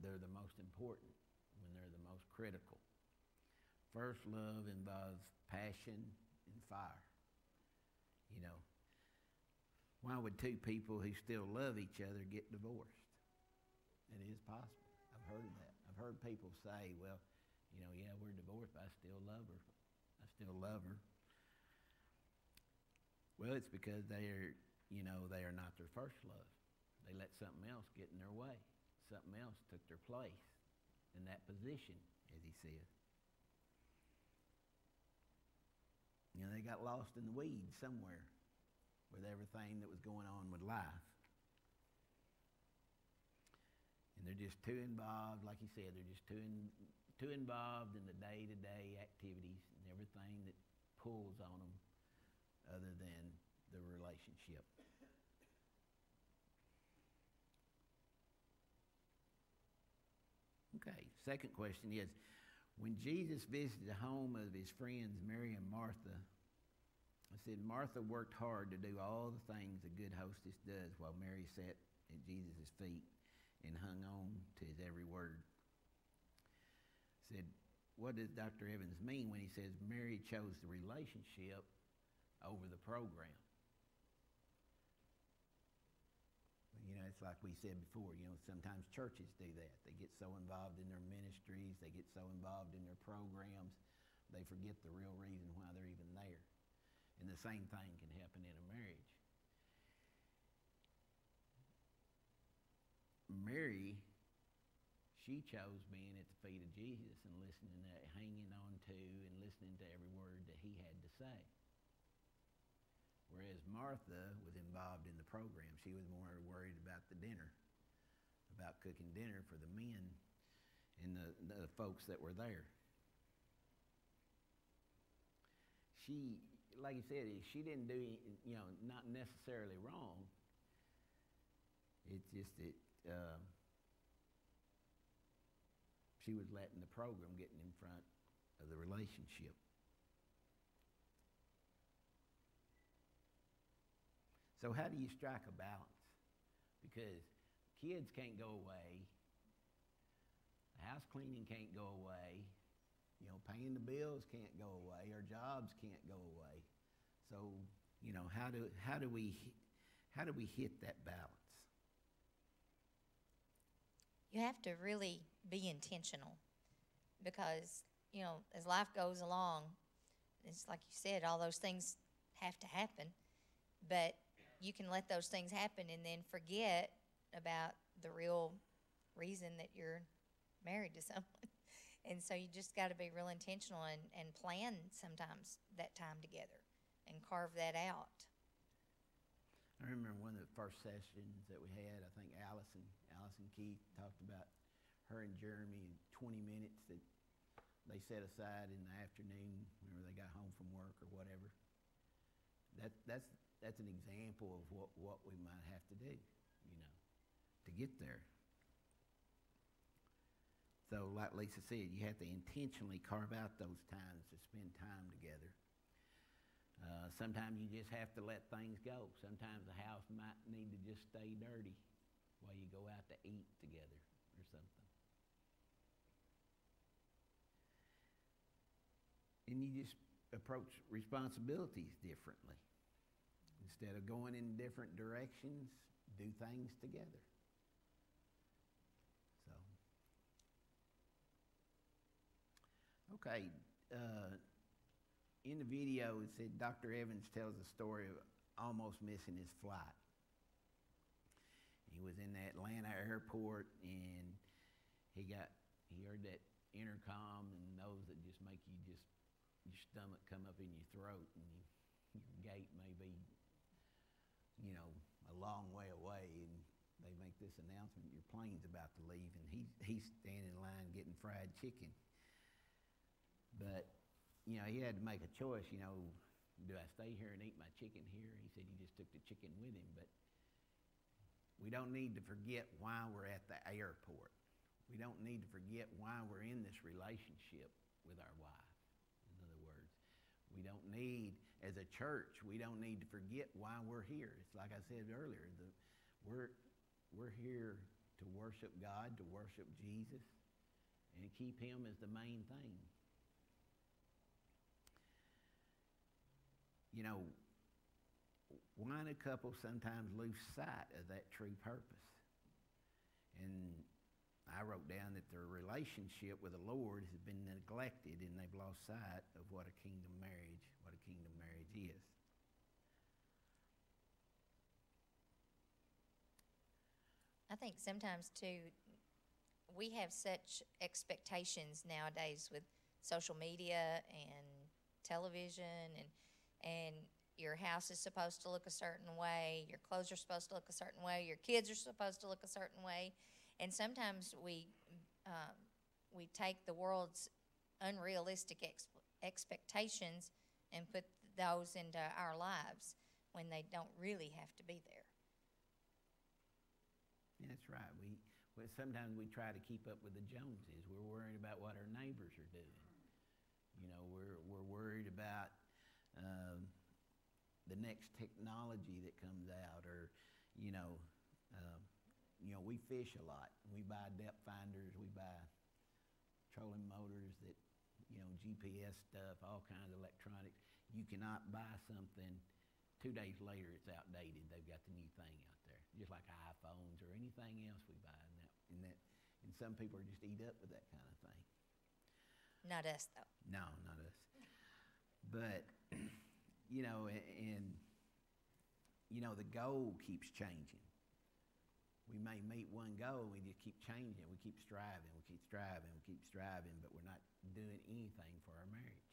they're the most important, when they're the most critical. First love involves passion and fire. You know, why would two people who still love each other get divorced? It is possible. I've heard that. I've heard people say, well, you know, yeah, we're divorced, but I still love her. I still love her. Well, it's because they are, you know, they are not their first love. They let something else get in their way. Something else took their place in that position, as he said. You know, they got lost in the weeds somewhere with everything that was going on with life. And they're just too involved, like he said, they're just too in, too involved in the day-to-day activities and everything that pulls on them other than the relationship. Okay, second question is, when Jesus visited the home of his friends Mary and Martha, I said, Martha worked hard to do all the things a good hostess does while Mary sat at Jesus' feet and hung on to his every word said, what does Dr. Evans mean when he says Mary chose the relationship over the program? You know, it's like we said before, you know, sometimes churches do that. They get so involved in their ministries, they get so involved in their programs, they forget the real reason why they're even there. And the same thing can happen in a marriage. Mary she chose being at the feet of Jesus and listening to, hanging on to and listening to every word that he had to say. Whereas Martha was involved in the program. She was more worried about the dinner, about cooking dinner for the men and the, the folks that were there. She, like you said, she didn't do, you know, not necessarily wrong. It's just that uh, she was letting the program get in front of the relationship. So how do you strike a balance? Because kids can't go away. House cleaning can't go away. You know, paying the bills can't go away. Our jobs can't go away. So, you know, how do how do we how do we hit that balance? You have to really be intentional because, you know, as life goes along, it's like you said, all those things have to happen. But you can let those things happen and then forget about the real reason that you're married to someone. And so you just got to be real intentional and, and plan sometimes that time together and carve that out. I remember one of the first sessions that we had, I think Allison, Allison Keith talked about her and Jeremy in 20 minutes that they set aside in the afternoon whenever they got home from work or whatever. That, that's, that's an example of what, what we might have to do, you know, to get there. So like Lisa said, you have to intentionally carve out those times to spend time together. Uh, sometimes you just have to let things go. Sometimes the house might need to just stay dirty while you go out to eat together or something. And you just approach responsibilities differently. Instead of going in different directions, do things together. So, okay. Uh, in the video, it said Dr. Evans tells a story of almost missing his flight. He was in the Atlanta airport and he got he heard that intercom and those that just make you just your stomach come up in your throat and you, your gate may be you know a long way away and they make this announcement your plane's about to leave and he's he's standing in line getting fried chicken but you know, he had to make a choice, you know, do I stay here and eat my chicken here? He said he just took the chicken with him, but we don't need to forget why we're at the airport. We don't need to forget why we're in this relationship with our wife. We don't need, as a church, we don't need to forget why we're here. It's like I said earlier, the, we're, we're here to worship God, to worship Jesus, and keep Him as the main thing. you know, why do couples sometimes lose sight of that true purpose? And I wrote down that their relationship with the Lord has been neglected and they've lost sight of what a kingdom marriage, what a kingdom marriage is. I think sometimes too, we have such expectations nowadays with social media and television and and your house is supposed to look a certain way, your clothes are supposed to look a certain way, your kids are supposed to look a certain way, and sometimes we um, we take the world's unrealistic ex- expectations and put those into our lives when they don't really have to be there. That's right. We well, sometimes we try to keep up with the Joneses. We're worried about what our neighbors are doing. You know, we're we're worried about um, the next technology that comes out, or you know, you know, we fish a lot. We buy depth finders. We buy trolling motors that you know GPS stuff, all kinds of electronics. You cannot buy something two days later it's outdated. They've got the new thing out there, just like iPhones or anything else we buy. And that, and that, and some people are just eat up with that kind of thing. Not us though. No, not us. But you know, a- and you know, the goal keeps changing. We may meet one goal, and we just keep changing. We keep striving, we keep striving, we keep striving, but we're not doing anything for our marriage.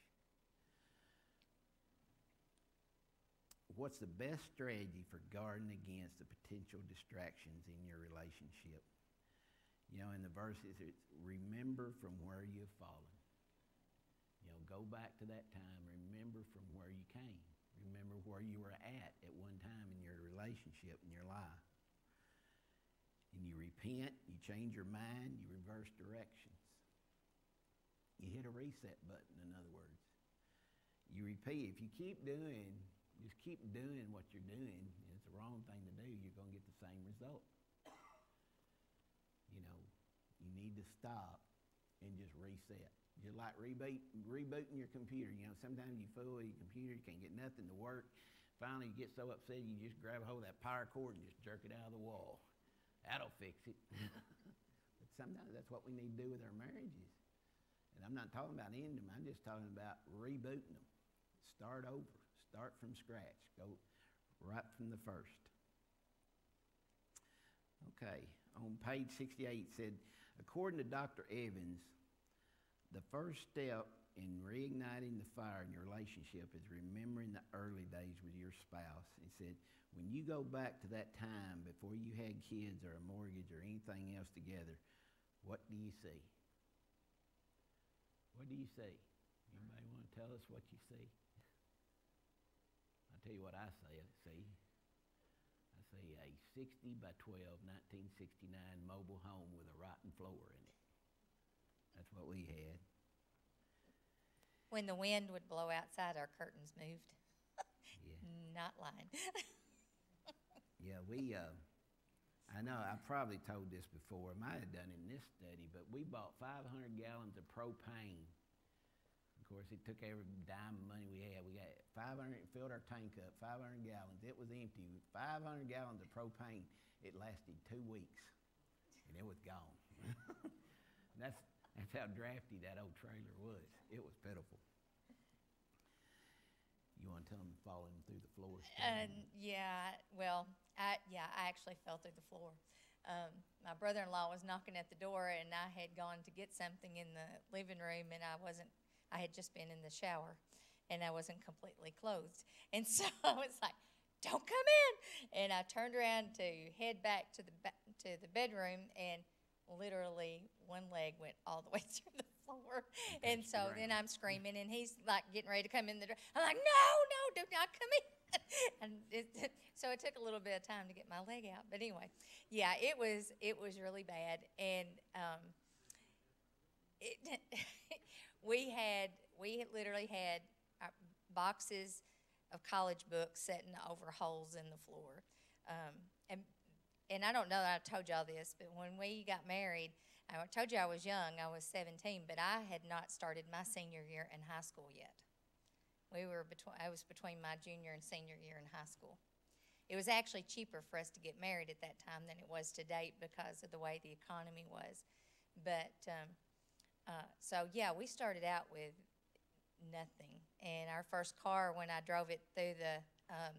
what's the best strategy for guarding against the potential distractions in your relationship? You know, in the verses, it's remember from where you've fallen. You know, go back to that time. Remember from where you came. Remember where you were at at one time in your relationship, in your life. And you repent, you change your mind, you reverse directions. You hit a reset button, in other words. You repeat. If you keep doing, just keep doing what you're doing, it's the wrong thing to do, you're going to get the same result. You know, you need to stop and just reset. Just like reboot, rebooting your computer. You know, sometimes you fool your computer, you can't get nothing to work. Finally, you get so upset, you just grab a hold of that power cord and just jerk it out of the wall. That'll fix it. but sometimes that's what we need to do with our marriages. And I'm not talking about ending them, I'm just talking about rebooting them. Start over, start from scratch, go right from the first. Okay, on page 68 said, according to Dr. Evans, the first step in reigniting the fire in your relationship is remembering the early days with your spouse. He said, when you go back to that time before you had kids or a mortgage or anything else together, what do you see? What do you see? Anybody want to tell us what you see? I'll tell you what I see. See, I see a 60 by 12 1969 mobile home with a rotten floor in it. That's what we had. When the wind would blow outside, our curtains moved. Yeah. Not lying. Yeah, we, uh, I know, I probably told this before, I might have done it in this study, but we bought 500 gallons of propane. Of course, it took every dime of money we had. We got 500, filled our tank up, 500 gallons. It was empty. 500 gallons of propane. It lasted two weeks, and it was gone. that's, that's how drafty that old trailer was. It was pitiful. You want to tell them falling through the floor? And yeah, well, I yeah, I actually fell through the floor. Um, my brother-in-law was knocking at the door, and I had gone to get something in the living room, and I wasn't. I had just been in the shower, and I wasn't completely clothed, and so I was like, "Don't come in!" And I turned around to head back to the to the bedroom, and literally one leg went all the way through the floor, and so the then. I'm screaming, and he's like getting ready to come in the door. I'm like, "No, no, do not come in!" and it, so it took a little bit of time to get my leg out. But anyway, yeah, it was it was really bad, and um, it, we had we had literally had uh, boxes of college books sitting over holes in the floor, um, and and I don't know that I told y'all this, but when we got married, I told you I was young. I was 17, but I had not started my senior year in high school yet. We were between, I was between my junior and senior year in high school. It was actually cheaper for us to get married at that time than it was to date because of the way the economy was. But, um, uh, so yeah, we started out with nothing. And our first car, when I drove it through the um,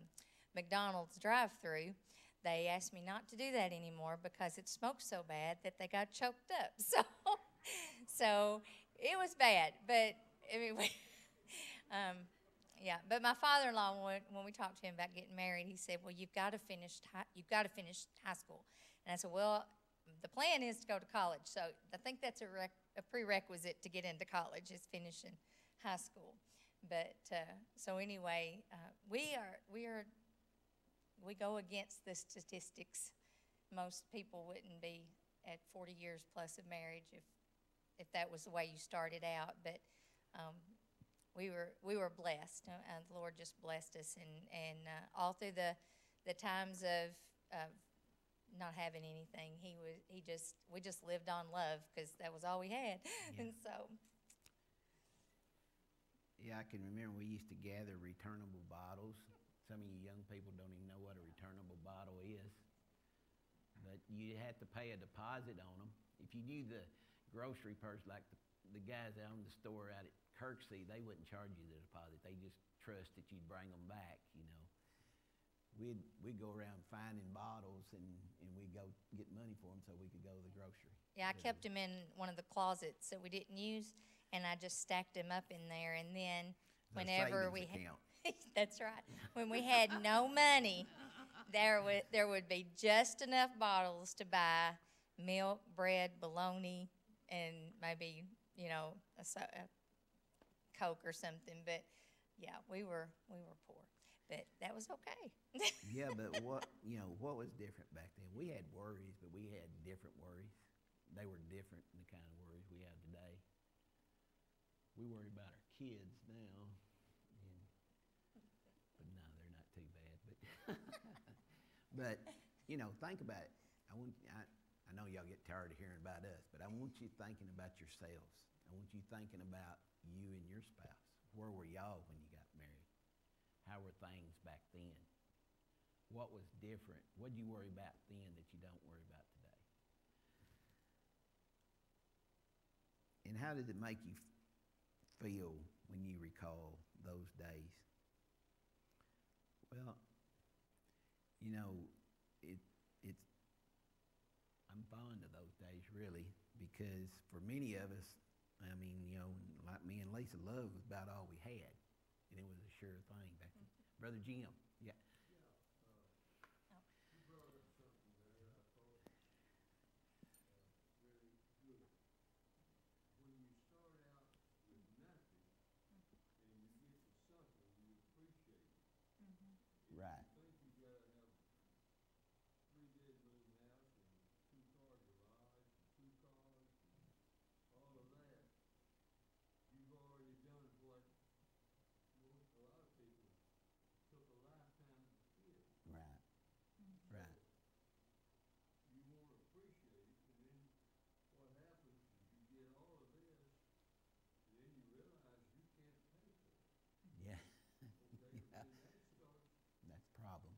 McDonald's drive through, they asked me not to do that anymore because it smoked so bad that they got choked up. So, so it was bad. But we, um, yeah. But my father-in-law, when, when we talked to him about getting married, he said, "Well, you've got to finish. High, you've got to finish high school." And I said, "Well, the plan is to go to college. So I think that's a, rec- a prerequisite to get into college is finishing high school." But uh, so anyway, uh, we are we are we go against the statistics. Most people wouldn't be at 40 years plus of marriage if if that was the way you started out. But um, we were we were blessed, uh, and the Lord just blessed us, and and uh, all through the the times of of not having anything, he was he just we just lived on love because that was all we had, Yeah. and so Yeah, I can remember we used to gather returnable bottles. Some of you young people don't even know what a returnable bottle is. But you had to pay a deposit on them. If you knew the grocery person, like the, the guys out in the store out at Kirksey, they wouldn't charge you the deposit. They just trust that you'd bring them back, you know. We'd, we'd go around finding bottles and, and we'd go get money for them so we could go to the grocery. Yeah, I kept them in one of the closets that we didn't use, and I just stacked them up in there. And then, whenever we, ha- account. That's right. When we had no money, there would there would be just enough bottles to buy milk, bread, bologna, and maybe you know a, a Coke or something. But yeah, we were we were poor, but that was okay. Yeah, but what, you know, what was different back then? We had worries, but we had different worries. They were different than the kind of worries we have today. We worry about our kids now, and, but no, they're not too bad. But, but you know, think about it. I want, I, I know y'all get tired of hearing about us, but I want you thinking about yourselves. I want you thinking about you and your spouse. Where were y'all when you got married? How were things back then? What was different? What did you worry about then that you don't worry about today? And how did it make you feel when you recall those days? Well, you know, it it's I'm fond of those days really because for many of us, I mean, you know, like me and Lisa, love was about all we had, and it was a sure thing back then. Brother Jim, yeah. Right. Right. Right. Yeah. yeah. That's a problem.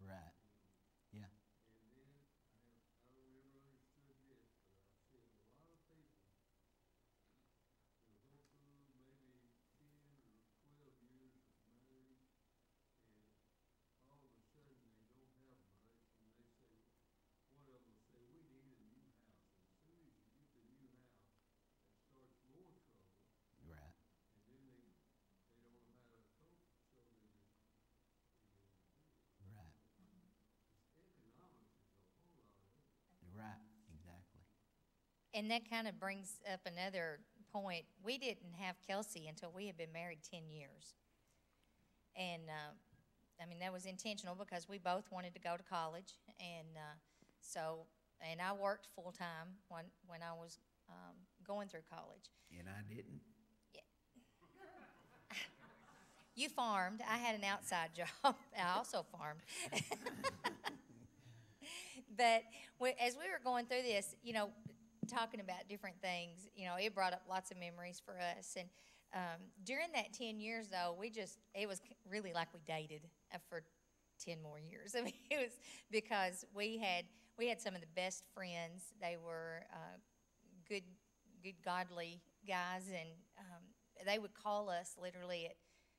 Right. Yeah. Right. Right. Right. Exactly. And that kind of brings up another point. We didn't have Kelsey until we had been married 10 years. And, uh, I mean, that was intentional because we both wanted to go to college. And uh, so, and I worked full time when, when I was um, going through college. And I didn't. You farmed. I had an outside job. I also farmed. but as we were going through this, you know, talking about different things, you know, it brought up lots of memories for us. And um, during that 10 years, though, we just, it was really like we dated for 10 more years. I mean, it was because we had, we had some of the best friends. They were uh, good, good, godly guys. And um, they would call us literally at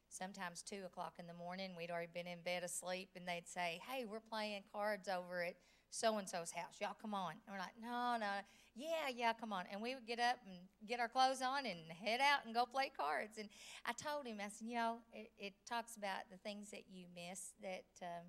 sometimes two o'clock in the morning. We'd already been in bed asleep, and they'd say, "Hey, we're playing cards over at so and so's house. Y'all come on." And we're like, "No, no, yeah, yeah, come on." And we would get up and get our clothes on and head out and go play cards. And I told him, I said, "You know, it, it talks about the things that you miss that um,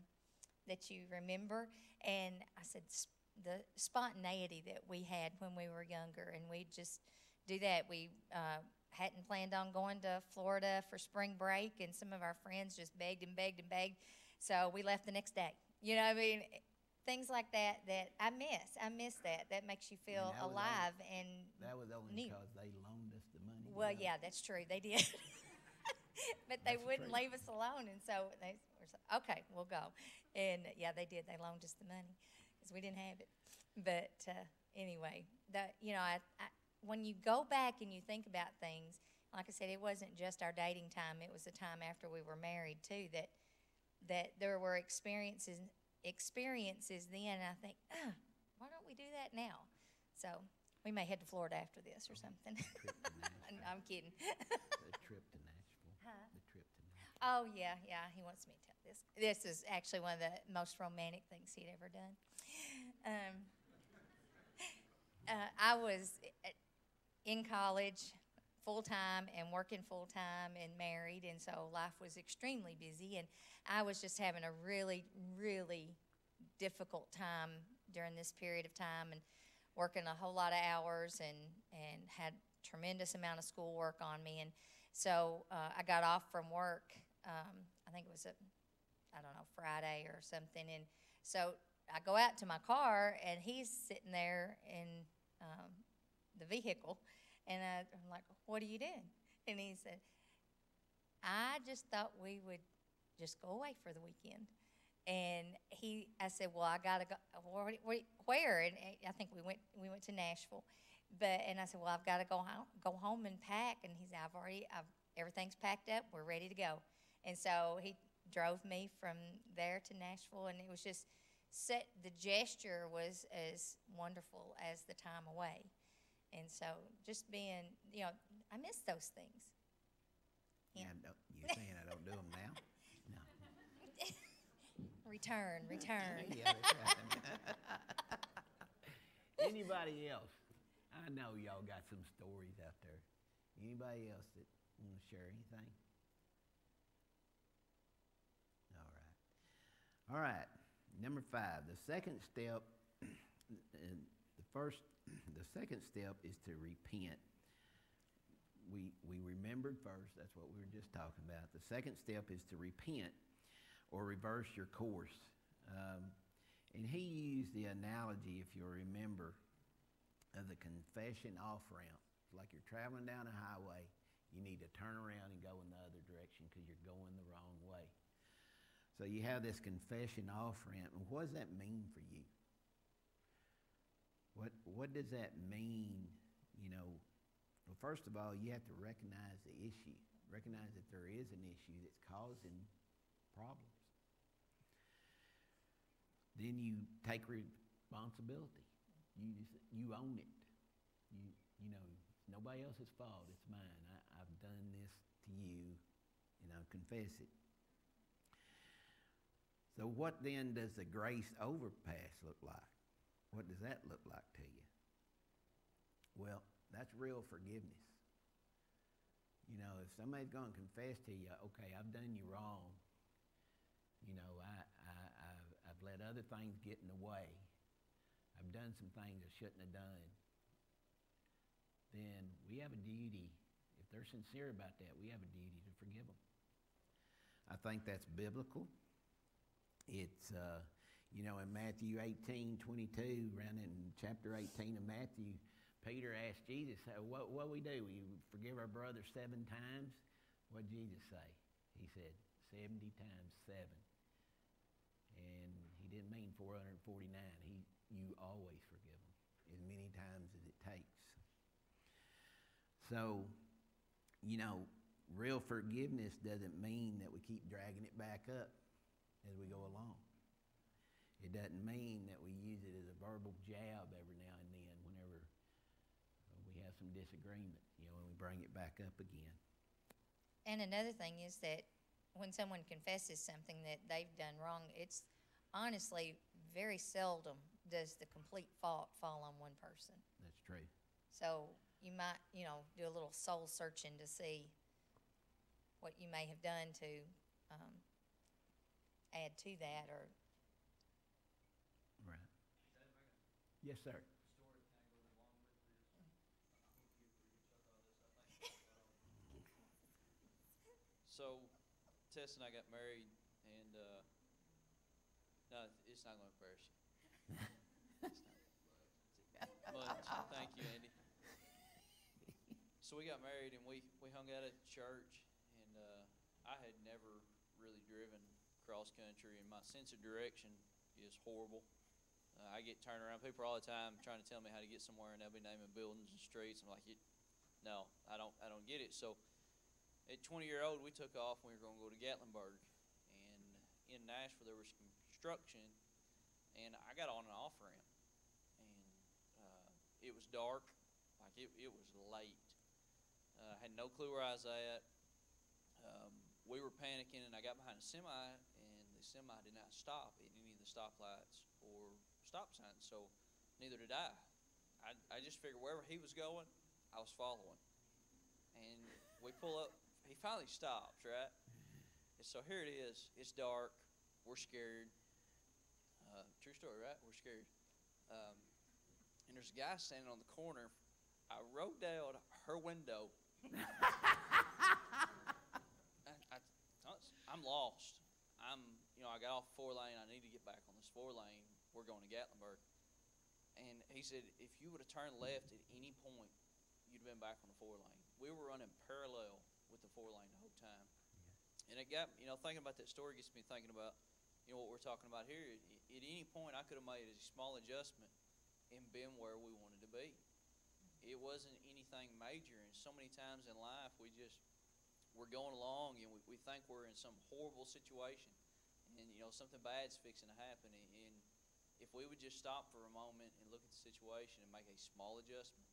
that you remember." And I said, "S- "The spontaneity that we had when we were younger, and we just do that. We uh, hadn't planned on going to Florida for spring break, and some of our friends just begged and begged and begged. So we left the next day. You know, what I mean, things like that that I miss. I miss that. That makes you feel that was only- alive and That was only Neat. because they loaned us the money. well, you know? yeah, that's true. They did. but they That's wouldn't leave us alone, and so they were so, okay, we'll go. And yeah, they did. They loaned us the money because we didn't have it. But uh, anyway, that you know, I, I, when you go back and you think about things, like I said, it wasn't just our dating time; it was the time after we were married too. That that there were experiences experiences then. I think, ah, why don't we do that now? So we may head to Florida after this or something. To Nashville. I'm kidding. the trip to Nashville. Huh? The trip to Nashville. Oh yeah, yeah. He wants me to tell this. This is actually one of the most romantic things he'd ever done. Um, uh, I was uh, in college, full time and working full time and married, and so life was extremely busy. And I was just having a really, really difficult time during this period of time and working a whole lot of hours and, and had tremendous amount of schoolwork on me. And so uh, I got off from work, um, I think it was a, I don't know, Friday or something. And so I go out to my car and he's sitting there in um, the vehicle. And I, I'm like, what are you doing? And he said, I just thought we would just go away for the weekend. And he, I said, well, I gotta go. Where? And I think we went. We went to Nashville. But and I said, well, I've got to go home, go home and pack. And he said, I've already, I've, everything's packed up. We're ready to go. And so he drove me from there to Nashville, and it was just set. The gesture was as wonderful as the time away. And so just being, you know, I miss those things. Yeah. Yeah. don't- You're saying I don't do them now? No. Return, return. Yeah, right. Anybody else? I know y'all got some stories out there. Anybody else that want to share anything? All right. All right. Number five, the second step, and the first, the second step is to repent. We, we remembered first, that's what we were just talking about. The second step is to repent or reverse your course. Um, and he used the analogy, if you'll remember, of the confession off ramp. Like you're traveling down a highway, you need to turn around and go in the other direction because you're going the wrong way. So you have this confession off ramp, and what does that mean for you? What what does that mean? You know, well, first of all, you have to recognize the issue. Recognize that there is an issue that's causing problems. Then you take responsibility. You just, you own it. You you know it's nobody else's fault. It's mine. I, I've done this to you, and I confess it. So what then does the grace overpass look like? What does that look like to you? Well, that's real forgiveness. You know, if somebody's going to confess to you, okay, I've done you wrong. You know, I, I, I've, I've let other things get in the way. I've done some things I shouldn't have done. Then we have a duty, if they're sincere about that, we have a duty to forgive them. I think that's biblical. It's, uh, you know, in Matthew 18, 22, around in chapter 18 of Matthew, Peter asked Jesus, "Uh, what, what we do? We forgive our brother seven times? What did Jesus say? He said, 70 times seven. And he didn't mean 449. He, you always forgive them as many times as it takes. So, you know, real forgiveness doesn't mean that we keep dragging it back up as we go along. It doesn't mean that we use it as a verbal jab every now and then whenever uh, we have some disagreement, you know, and we bring it back up again. And another thing is that when someone confesses something that they've done wrong, it's honestly very seldom does the complete fault fall on one person. That's true. So you might, you know, do a little soul searching to see what you may have done to um, add to that or Right. Yes, sir. So, Tess and I got married, and uh, no, it's not going to embarrass. It's not. Thank you, Andy. So we got married, and we we hung out at church, and uh, I had never really driven cross country, and my sense of direction is horrible. Uh, I get turned around. People all the time trying to tell me how to get somewhere, and they'll be naming buildings and streets. I'm like, "You- no, I don't, I don't get it. So at 20 year old, we took off. We were going to go to Gatlinburg, and in Nashville there was construction, and I got on an off ramp, and uh, it was dark, like it, it was late. Uh, I had no clue where I was at. Um, we were panicking, and I got behind a semi, and the semi did not stop at any of the stoplights stop signs. So neither did I. I, I just figured wherever he was going, I was following and we pull up. He finally stops, right? And so here it is. It's dark. We're scared. Uh, true story, right? We're scared. Um, and there's a guy standing on the corner. I rode down her window. I, I, I'm lost. I'm, you know, I got off four lane. I need to get back on this four lane. We're going to Gatlinburg. And he said, if you would have turned left at any point, you'd have been back on the four lane. We were running parallel with the four lane the whole time. And it got, you know, thinking about that story gets me thinking about, you know, what we're talking about here. At, at any point, I could have made a small adjustment and been where we wanted to be. It wasn't anything major. And so many times in life, we just, we're going along and we, we think we're in some horrible situation. And, you know, something bad's fixing to happen. And, and if we would just stop for a moment and look at the situation and make a small adjustment,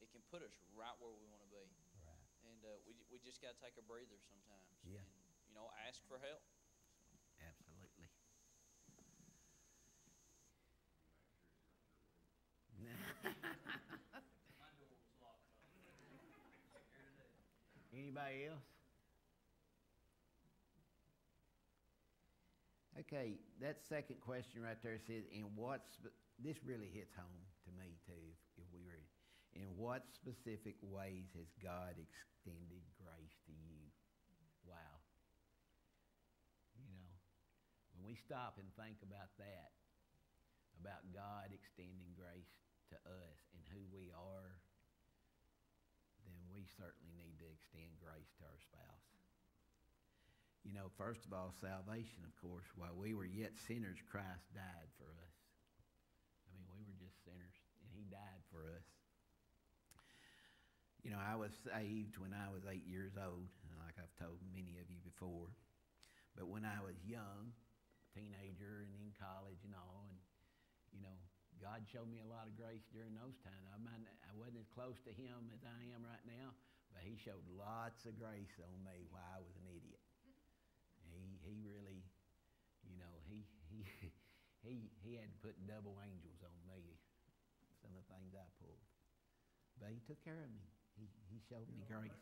it can put us right where we want to be. Right. And uh, we, we just got to take a breather sometimes. Yeah. And, you know, ask for help. Absolutely. Anybody else? Okay, that second question right there says, in what, this really hits home to me too, if, if we were, in what specific ways has God extended grace to you? Wow. You know, when we stop and think about that, about God extending grace to us and who we are, then we certainly need to extend grace to our spouse. You know, first of all, salvation, of course. While we were yet sinners, Christ died for us. I mean, we were just sinners, and He died for us. You know, I was saved when I was eight years old, like I've told many of you before. But when I was young, teenager, and in college and all, and you know, God showed me a lot of grace during those times. I might, I wasn't as close to Him as I am right now, but He showed lots of grace on me while I was an idiot. He He really, you know, He He He He had to put double angels on me. Some of the things I pulled, but He took care of me. He He showed me grace.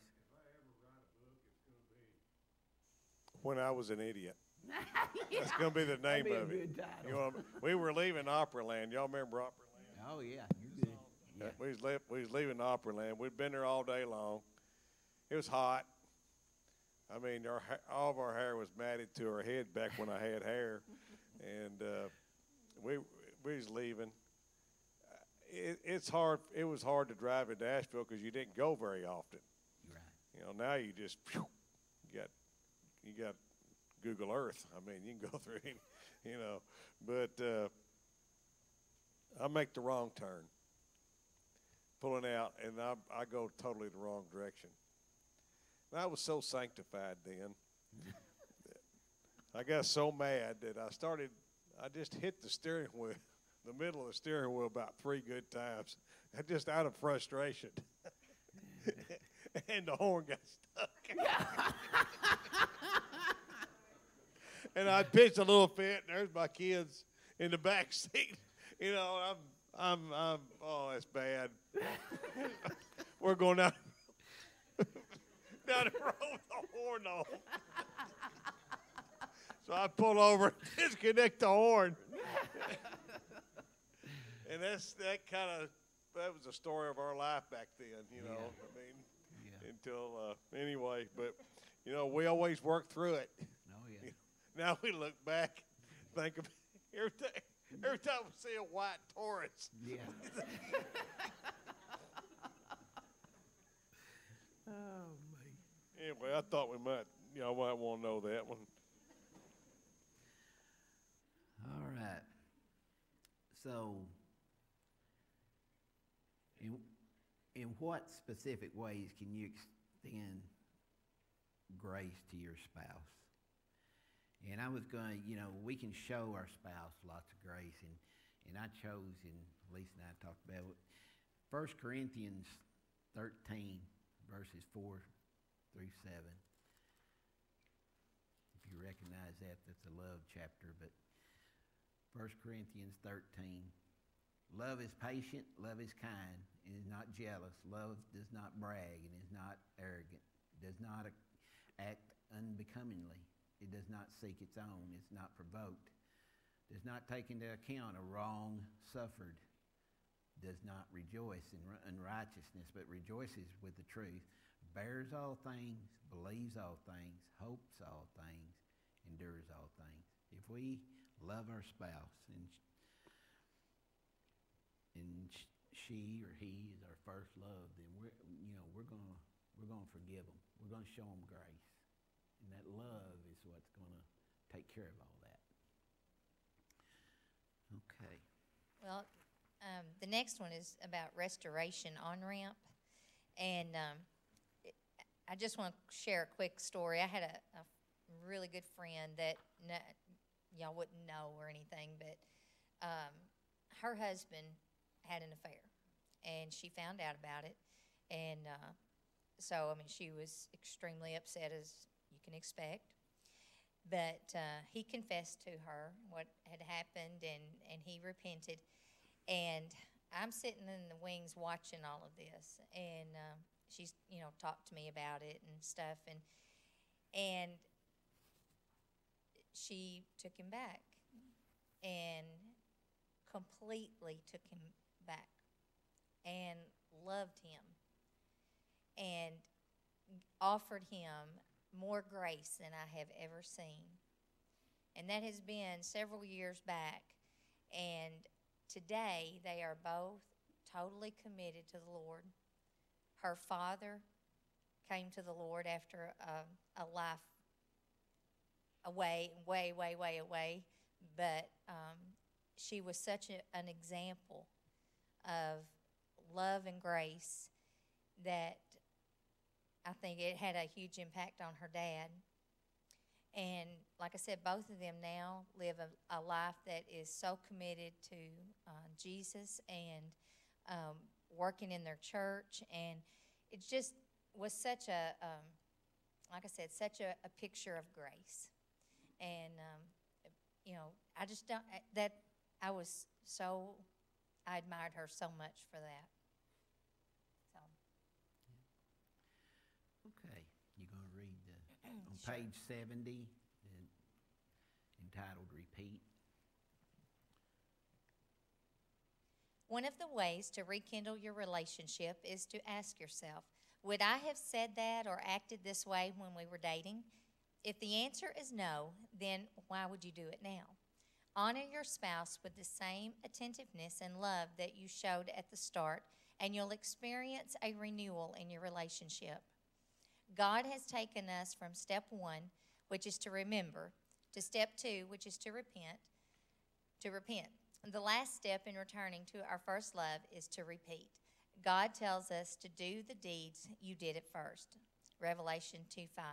When I was an idiot. That's going to be the name be of it. You know, we were leaving Opryland. Y'all remember Opryland? Oh yeah, you're good. Uh, yeah. We was, le- we was leaving Opryland. We'd been there all day long. It was hot. I mean, our all of our hair was matted to our head back when I had hair, and uh, we we was leaving. Uh, It, it's hard. It was hard to drive in Nashville because you didn't go very often. Right. You know, now you just you got you got Google Earth. I mean, you can go through, any, you know, but uh, I make the wrong turn, pulling out, and I I go totally the wrong direction. I was so sanctified then. I got so mad that I started. I just hit the steering wheel, the middle of the steering wheel, about three good times, just out of frustration. and the horn got stuck. and I pitched a little fit, and there's my kids in the back seat. You know, I'm, I'm, I'm. Oh, that's bad. We're going down, down the road with the horn on. so I pull over, and disconnect the horn, and that's that kind of. That was the story of our life back then. You know, Yeah. I mean Yeah. until uh, anyway. But you know, we always work through it. Oh yeah. Now we look back, think of every time, every time we see a white Taurus. Yeah. oh man. Anyway, I thought we might, y'all might want to know that one. All right. So, in in what specific ways can you extend grace to your spouse? And I was going to, you know, we can show our spouse lots of grace, and and I chose, and Lisa and I talked about it. First Corinthians thirteen, verses four through seven. If you recognize that, that's a love chapter, but 1 Corinthians 13. Love is patient, love is kind, and is not jealous. Love does not brag and is not arrogant, does not act unbecomingly. It does not seek its own, it's not provoked, does not take into account a wrong suffered, does not rejoice in unrighteousness, but rejoices with the truth, bears all things, believes all things, hopes all things, endures all things. If we love our spouse and and she or he is our first love, then we're you know we're gonna we're gonna forgive them. We're gonna show them grace, and that love is what's gonna take care of all that. Okay. Well, um, the next one is about restoration on ramp, and um, I just want to share a quick story. I had a, a really good friend that y'all wouldn't know or anything, but um, her husband had an affair, and she found out about it, and uh, so I mean she was extremely upset as you can expect. But uh, he confessed to her what had happened, and and he repented. And I'm sitting in the wings watching all of this, and um, she's you know talked to me about it and stuff, and and she took him back, and completely took him back, and loved him, and offered him more grace than I have ever seen. And that has been several years back. And today they are both totally committed to the Lord. Her father came to the Lord after a, a life away, way, way, way away. But um, she was such a, an example of love and grace that I think it had a huge impact on her dad. And like I said, both of them now live a, a life that is so committed to uh, Jesus and um, working in their church. And it just was such a, um, like I said, such a, a picture of grace. And, um, you know, I just don't, that, I was so, I admired her so much for that. So. Okay, you gonna read the, on Sure. page seventy, the entitled repeat? One of the ways to rekindle your relationship is to ask yourself, would I have said that or acted this way when we were dating? If the answer is no, then why would you do it now? Honor your spouse with the same attentiveness and love that you showed at the start, and you'll experience a renewal in your relationship. God has taken us from step one, which is to remember, to step two, which is to repent, to repent. The last step in returning to our first love is to repeat. God tells us to do the deeds you did at first. Revelation 2 5.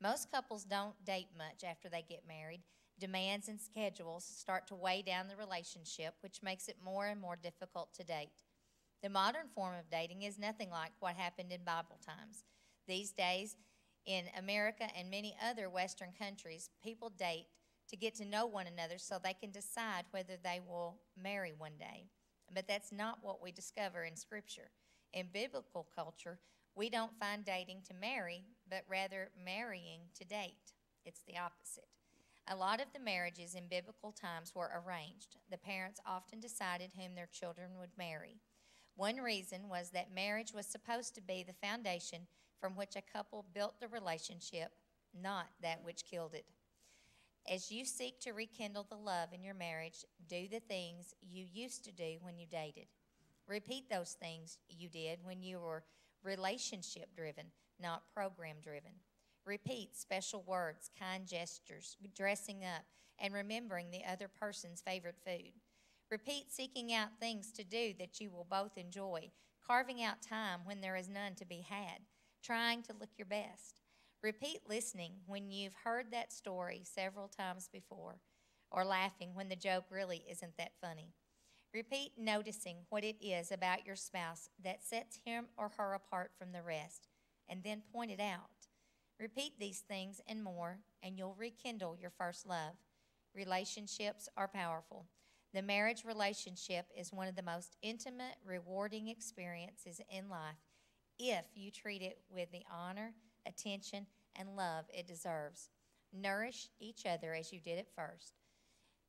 Most couples don't date much after they get married. Demands and schedules start to weigh down the relationship, which makes it more and more difficult to date. The modern form of dating is nothing like what happened in Bible times. These days, in America and many other Western countries, people date to get to know one another so they can decide whether they will marry one day. But that's not what we discover in Scripture. In biblical culture, we don't find dating to marry, but rather marrying to date. It's the opposite. A lot of the marriages in biblical times were arranged. The parents often decided whom their children would marry. One reason was that marriage was supposed to be the foundation from which a couple built the relationship, not that which killed it. As you seek to rekindle the love in your marriage, do the things you used to do when you dated. Repeat those things you did when you were relationship driven, not program driven. Repeat special words, kind gestures, dressing up, and remembering the other person's favorite food. Repeat seeking out things to do that you will both enjoy, carving out time when there is none to be had, trying to look your best. Repeat listening when you've heard that story several times before, or laughing when the joke really isn't that funny. Repeat noticing what it is about your spouse that sets him or her apart from the rest, and then point it out. Repeat these things and more, and you'll rekindle your first love. Relationships are powerful. The marriage relationship is one of the most intimate, rewarding experiences in life if you treat it with the honor, attention, and love it deserves. Nourish each other as you did at first.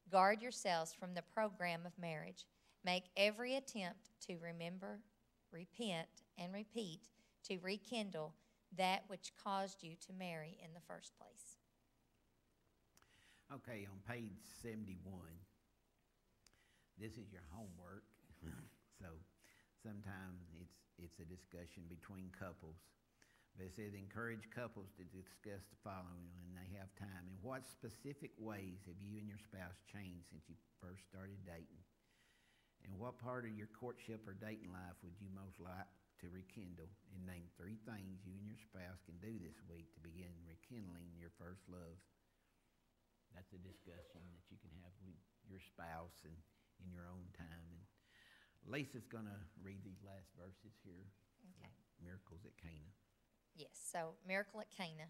Guard yourselves from the program of marriage. Make every attempt to remember, repent, and repeat to rekindle that which caused you to marry in the first place. Okay, on page 71, this is your homework. so sometimes it's, it's a discussion between couples. But it says encourage couples to discuss the following when they have time. In what specific ways have you and your spouse changed since you first started dating? And what part of your courtship or dating life would you most like to rekindle? And name three things you and your spouse can do this week to begin rekindling your first love. That's a discussion that you can have with your spouse and in your own time. And Lisa's going to read these last verses here. Okay. Miracles at Cana. Yes, so miracle at Cana.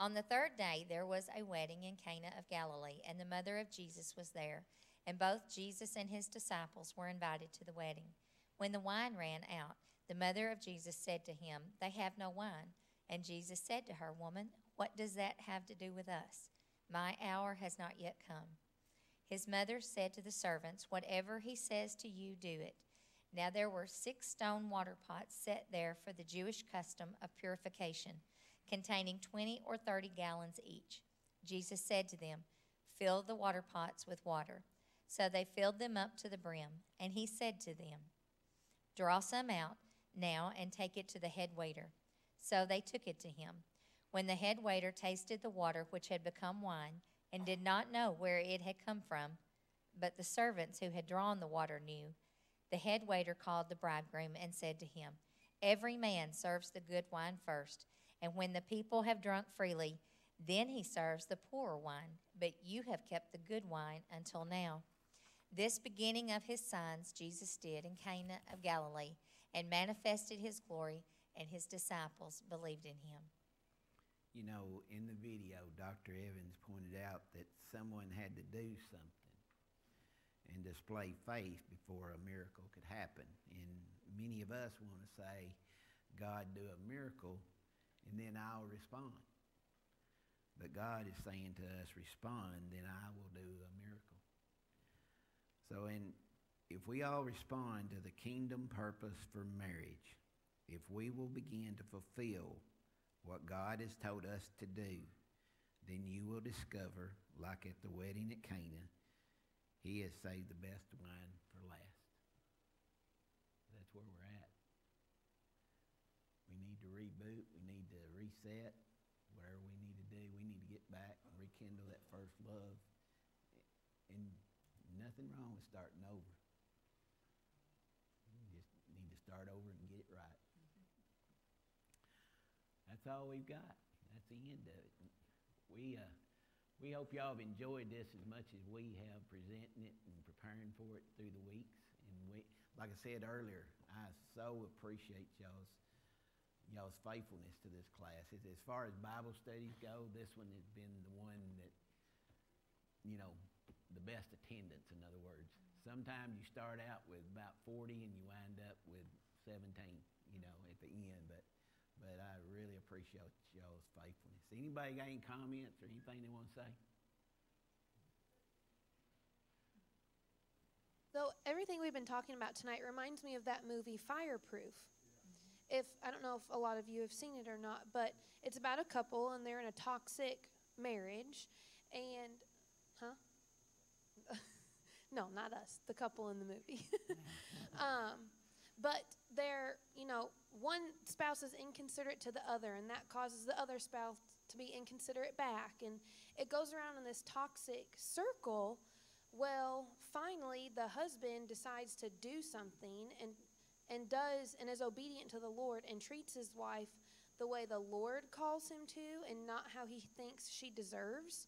On the third day, there was a wedding in Cana of Galilee, and the mother of Jesus was there. And both Jesus and his disciples were invited to the wedding. When the wine ran out, the mother of Jesus said to him, They have no wine. And Jesus said to her, Woman, what does that have to do with us? My hour has not yet come. His mother said to the servants, Whatever he says to you, do it. Now there were six stone water pots set there for the Jewish custom of purification, containing twenty or thirty gallons each. Jesus said to them, Fill the water pots with water. So they filled them up to the brim, and he said to them, Draw some out now and take it to the head waiter. So they took it to him. When the head waiter tasted the water which had become wine, and did not know where it had come from, but the servants who had drawn the water knew, the head waiter called the bridegroom and said to him, Every man serves the good wine first, and when the people have drunk freely, then he serves the poorer wine. But you have kept the good wine until now. This beginning of his signs Jesus did in Cana of Galilee and manifested his glory, and his disciples believed in him. You know, in the video, Dr. Evans pointed out that someone had to do something and display faith before a miracle could happen. And many of us want to say, God, do a miracle, and then I'll respond. But God is saying to us, respond, then I will do a miracle. So in, if we all respond to the kingdom purpose for marriage, if we will begin to fulfill what God has told us to do, then you will discover, like at the wedding at Cana, he has saved the best wine for last. That's where we're at. We need to reboot. We need to reset. Whatever we need to do, we need to get back and rekindle that first love. And nothing wrong with starting over. You just need to start over and get it right. That's all we've got. That's the end of it. We, uh, we hope y'all have enjoyed this as much as we have presenting it and preparing for it through the weeks. And we, like I said earlier, I so appreciate y'all's y'all's faithfulness to this class. As, as far as Bible studies go, this one has been the one that, you know, the best attendance. In other words, sometimes you start out with about 40 and you wind up with 17, you know, at the end. But but I really appreciate y'all's faithfulness. Anybody got any comments or anything they want to say? Though everything we've been talking about tonight reminds me of that movie Fireproof. If I don't know if a lot of you have seen it or not, but it's about a couple and they're in a toxic marriage and huh? no, not us, the couple in the movie. um, but they're, you know, one spouse is inconsiderate to the other, and that causes the other spouse to be inconsiderate back. And it goes around in this toxic circle. Well, finally, the husband decides to do something and, and does and is obedient to the Lord and treats his wife the way the Lord calls him to and not how he thinks she deserves.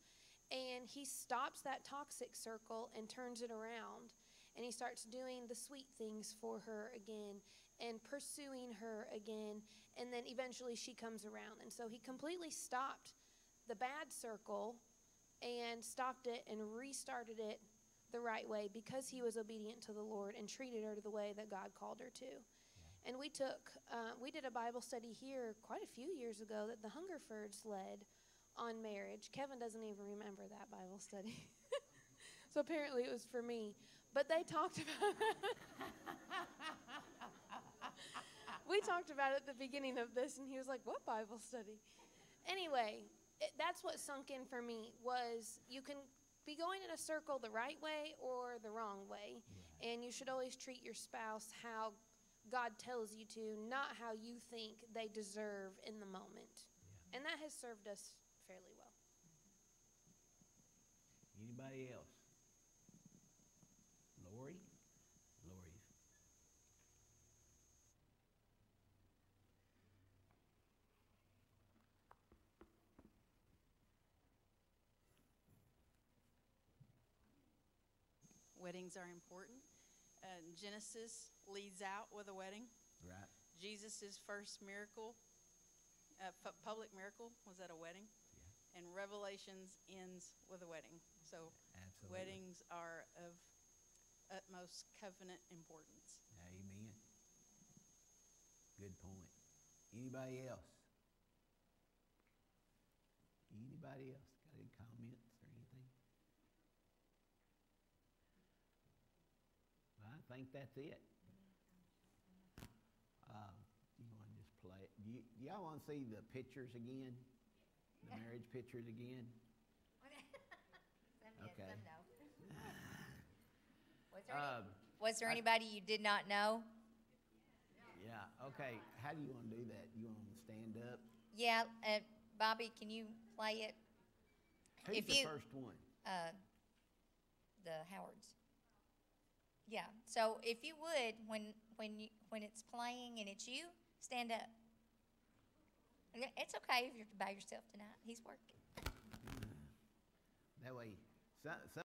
And he stops that toxic circle and turns it around and he starts doing the sweet things for her again and pursuing her again and then eventually she comes around and so he completely stopped the bad circle and stopped it and restarted it the right way because he was obedient to the Lord and treated her the way that God called her to. And we took, uh, we did a Bible study here quite a few years ago that the Hungerfords led on marriage. Kevin doesn't even remember that Bible study. so apparently it was for me. But they talked about We talked about it at the beginning of this and he was like, "What Bible study?" Anyway, it, that's what sunk in for me was you can be going in a circle the right way or the wrong way. And you should always treat your spouse how God tells you to, not how you think they deserve in the moment. And that has served us fairly well. Anybody else? Weddings are important. Uh, Genesis leads out with a wedding. Right? Jesus' first miracle, uh, pu- public miracle, was at a wedding. Yeah. And Revelations ends with a wedding. So Absolutely. weddings are of utmost covenant importance. Amen. Good point. Anybody else? Anybody else got any comments or anything? Well, I think that's it. Uh, you want to just play it? Do you, y'all want to see the pictures again? The marriage pictures again? Some yes, Okay. some no. Was there, any, Um, was there I- anybody you did not know? yeah. Okay. How do you want to do that? You want to stand up? Yeah, uh, Bobby, can you play it? Who's If the you- first one? Uh, the Howards. Yeah. So if you would, when when you when it's playing and it's you, stand up. It's okay if you're by yourself tonight. He's working. That way, some, some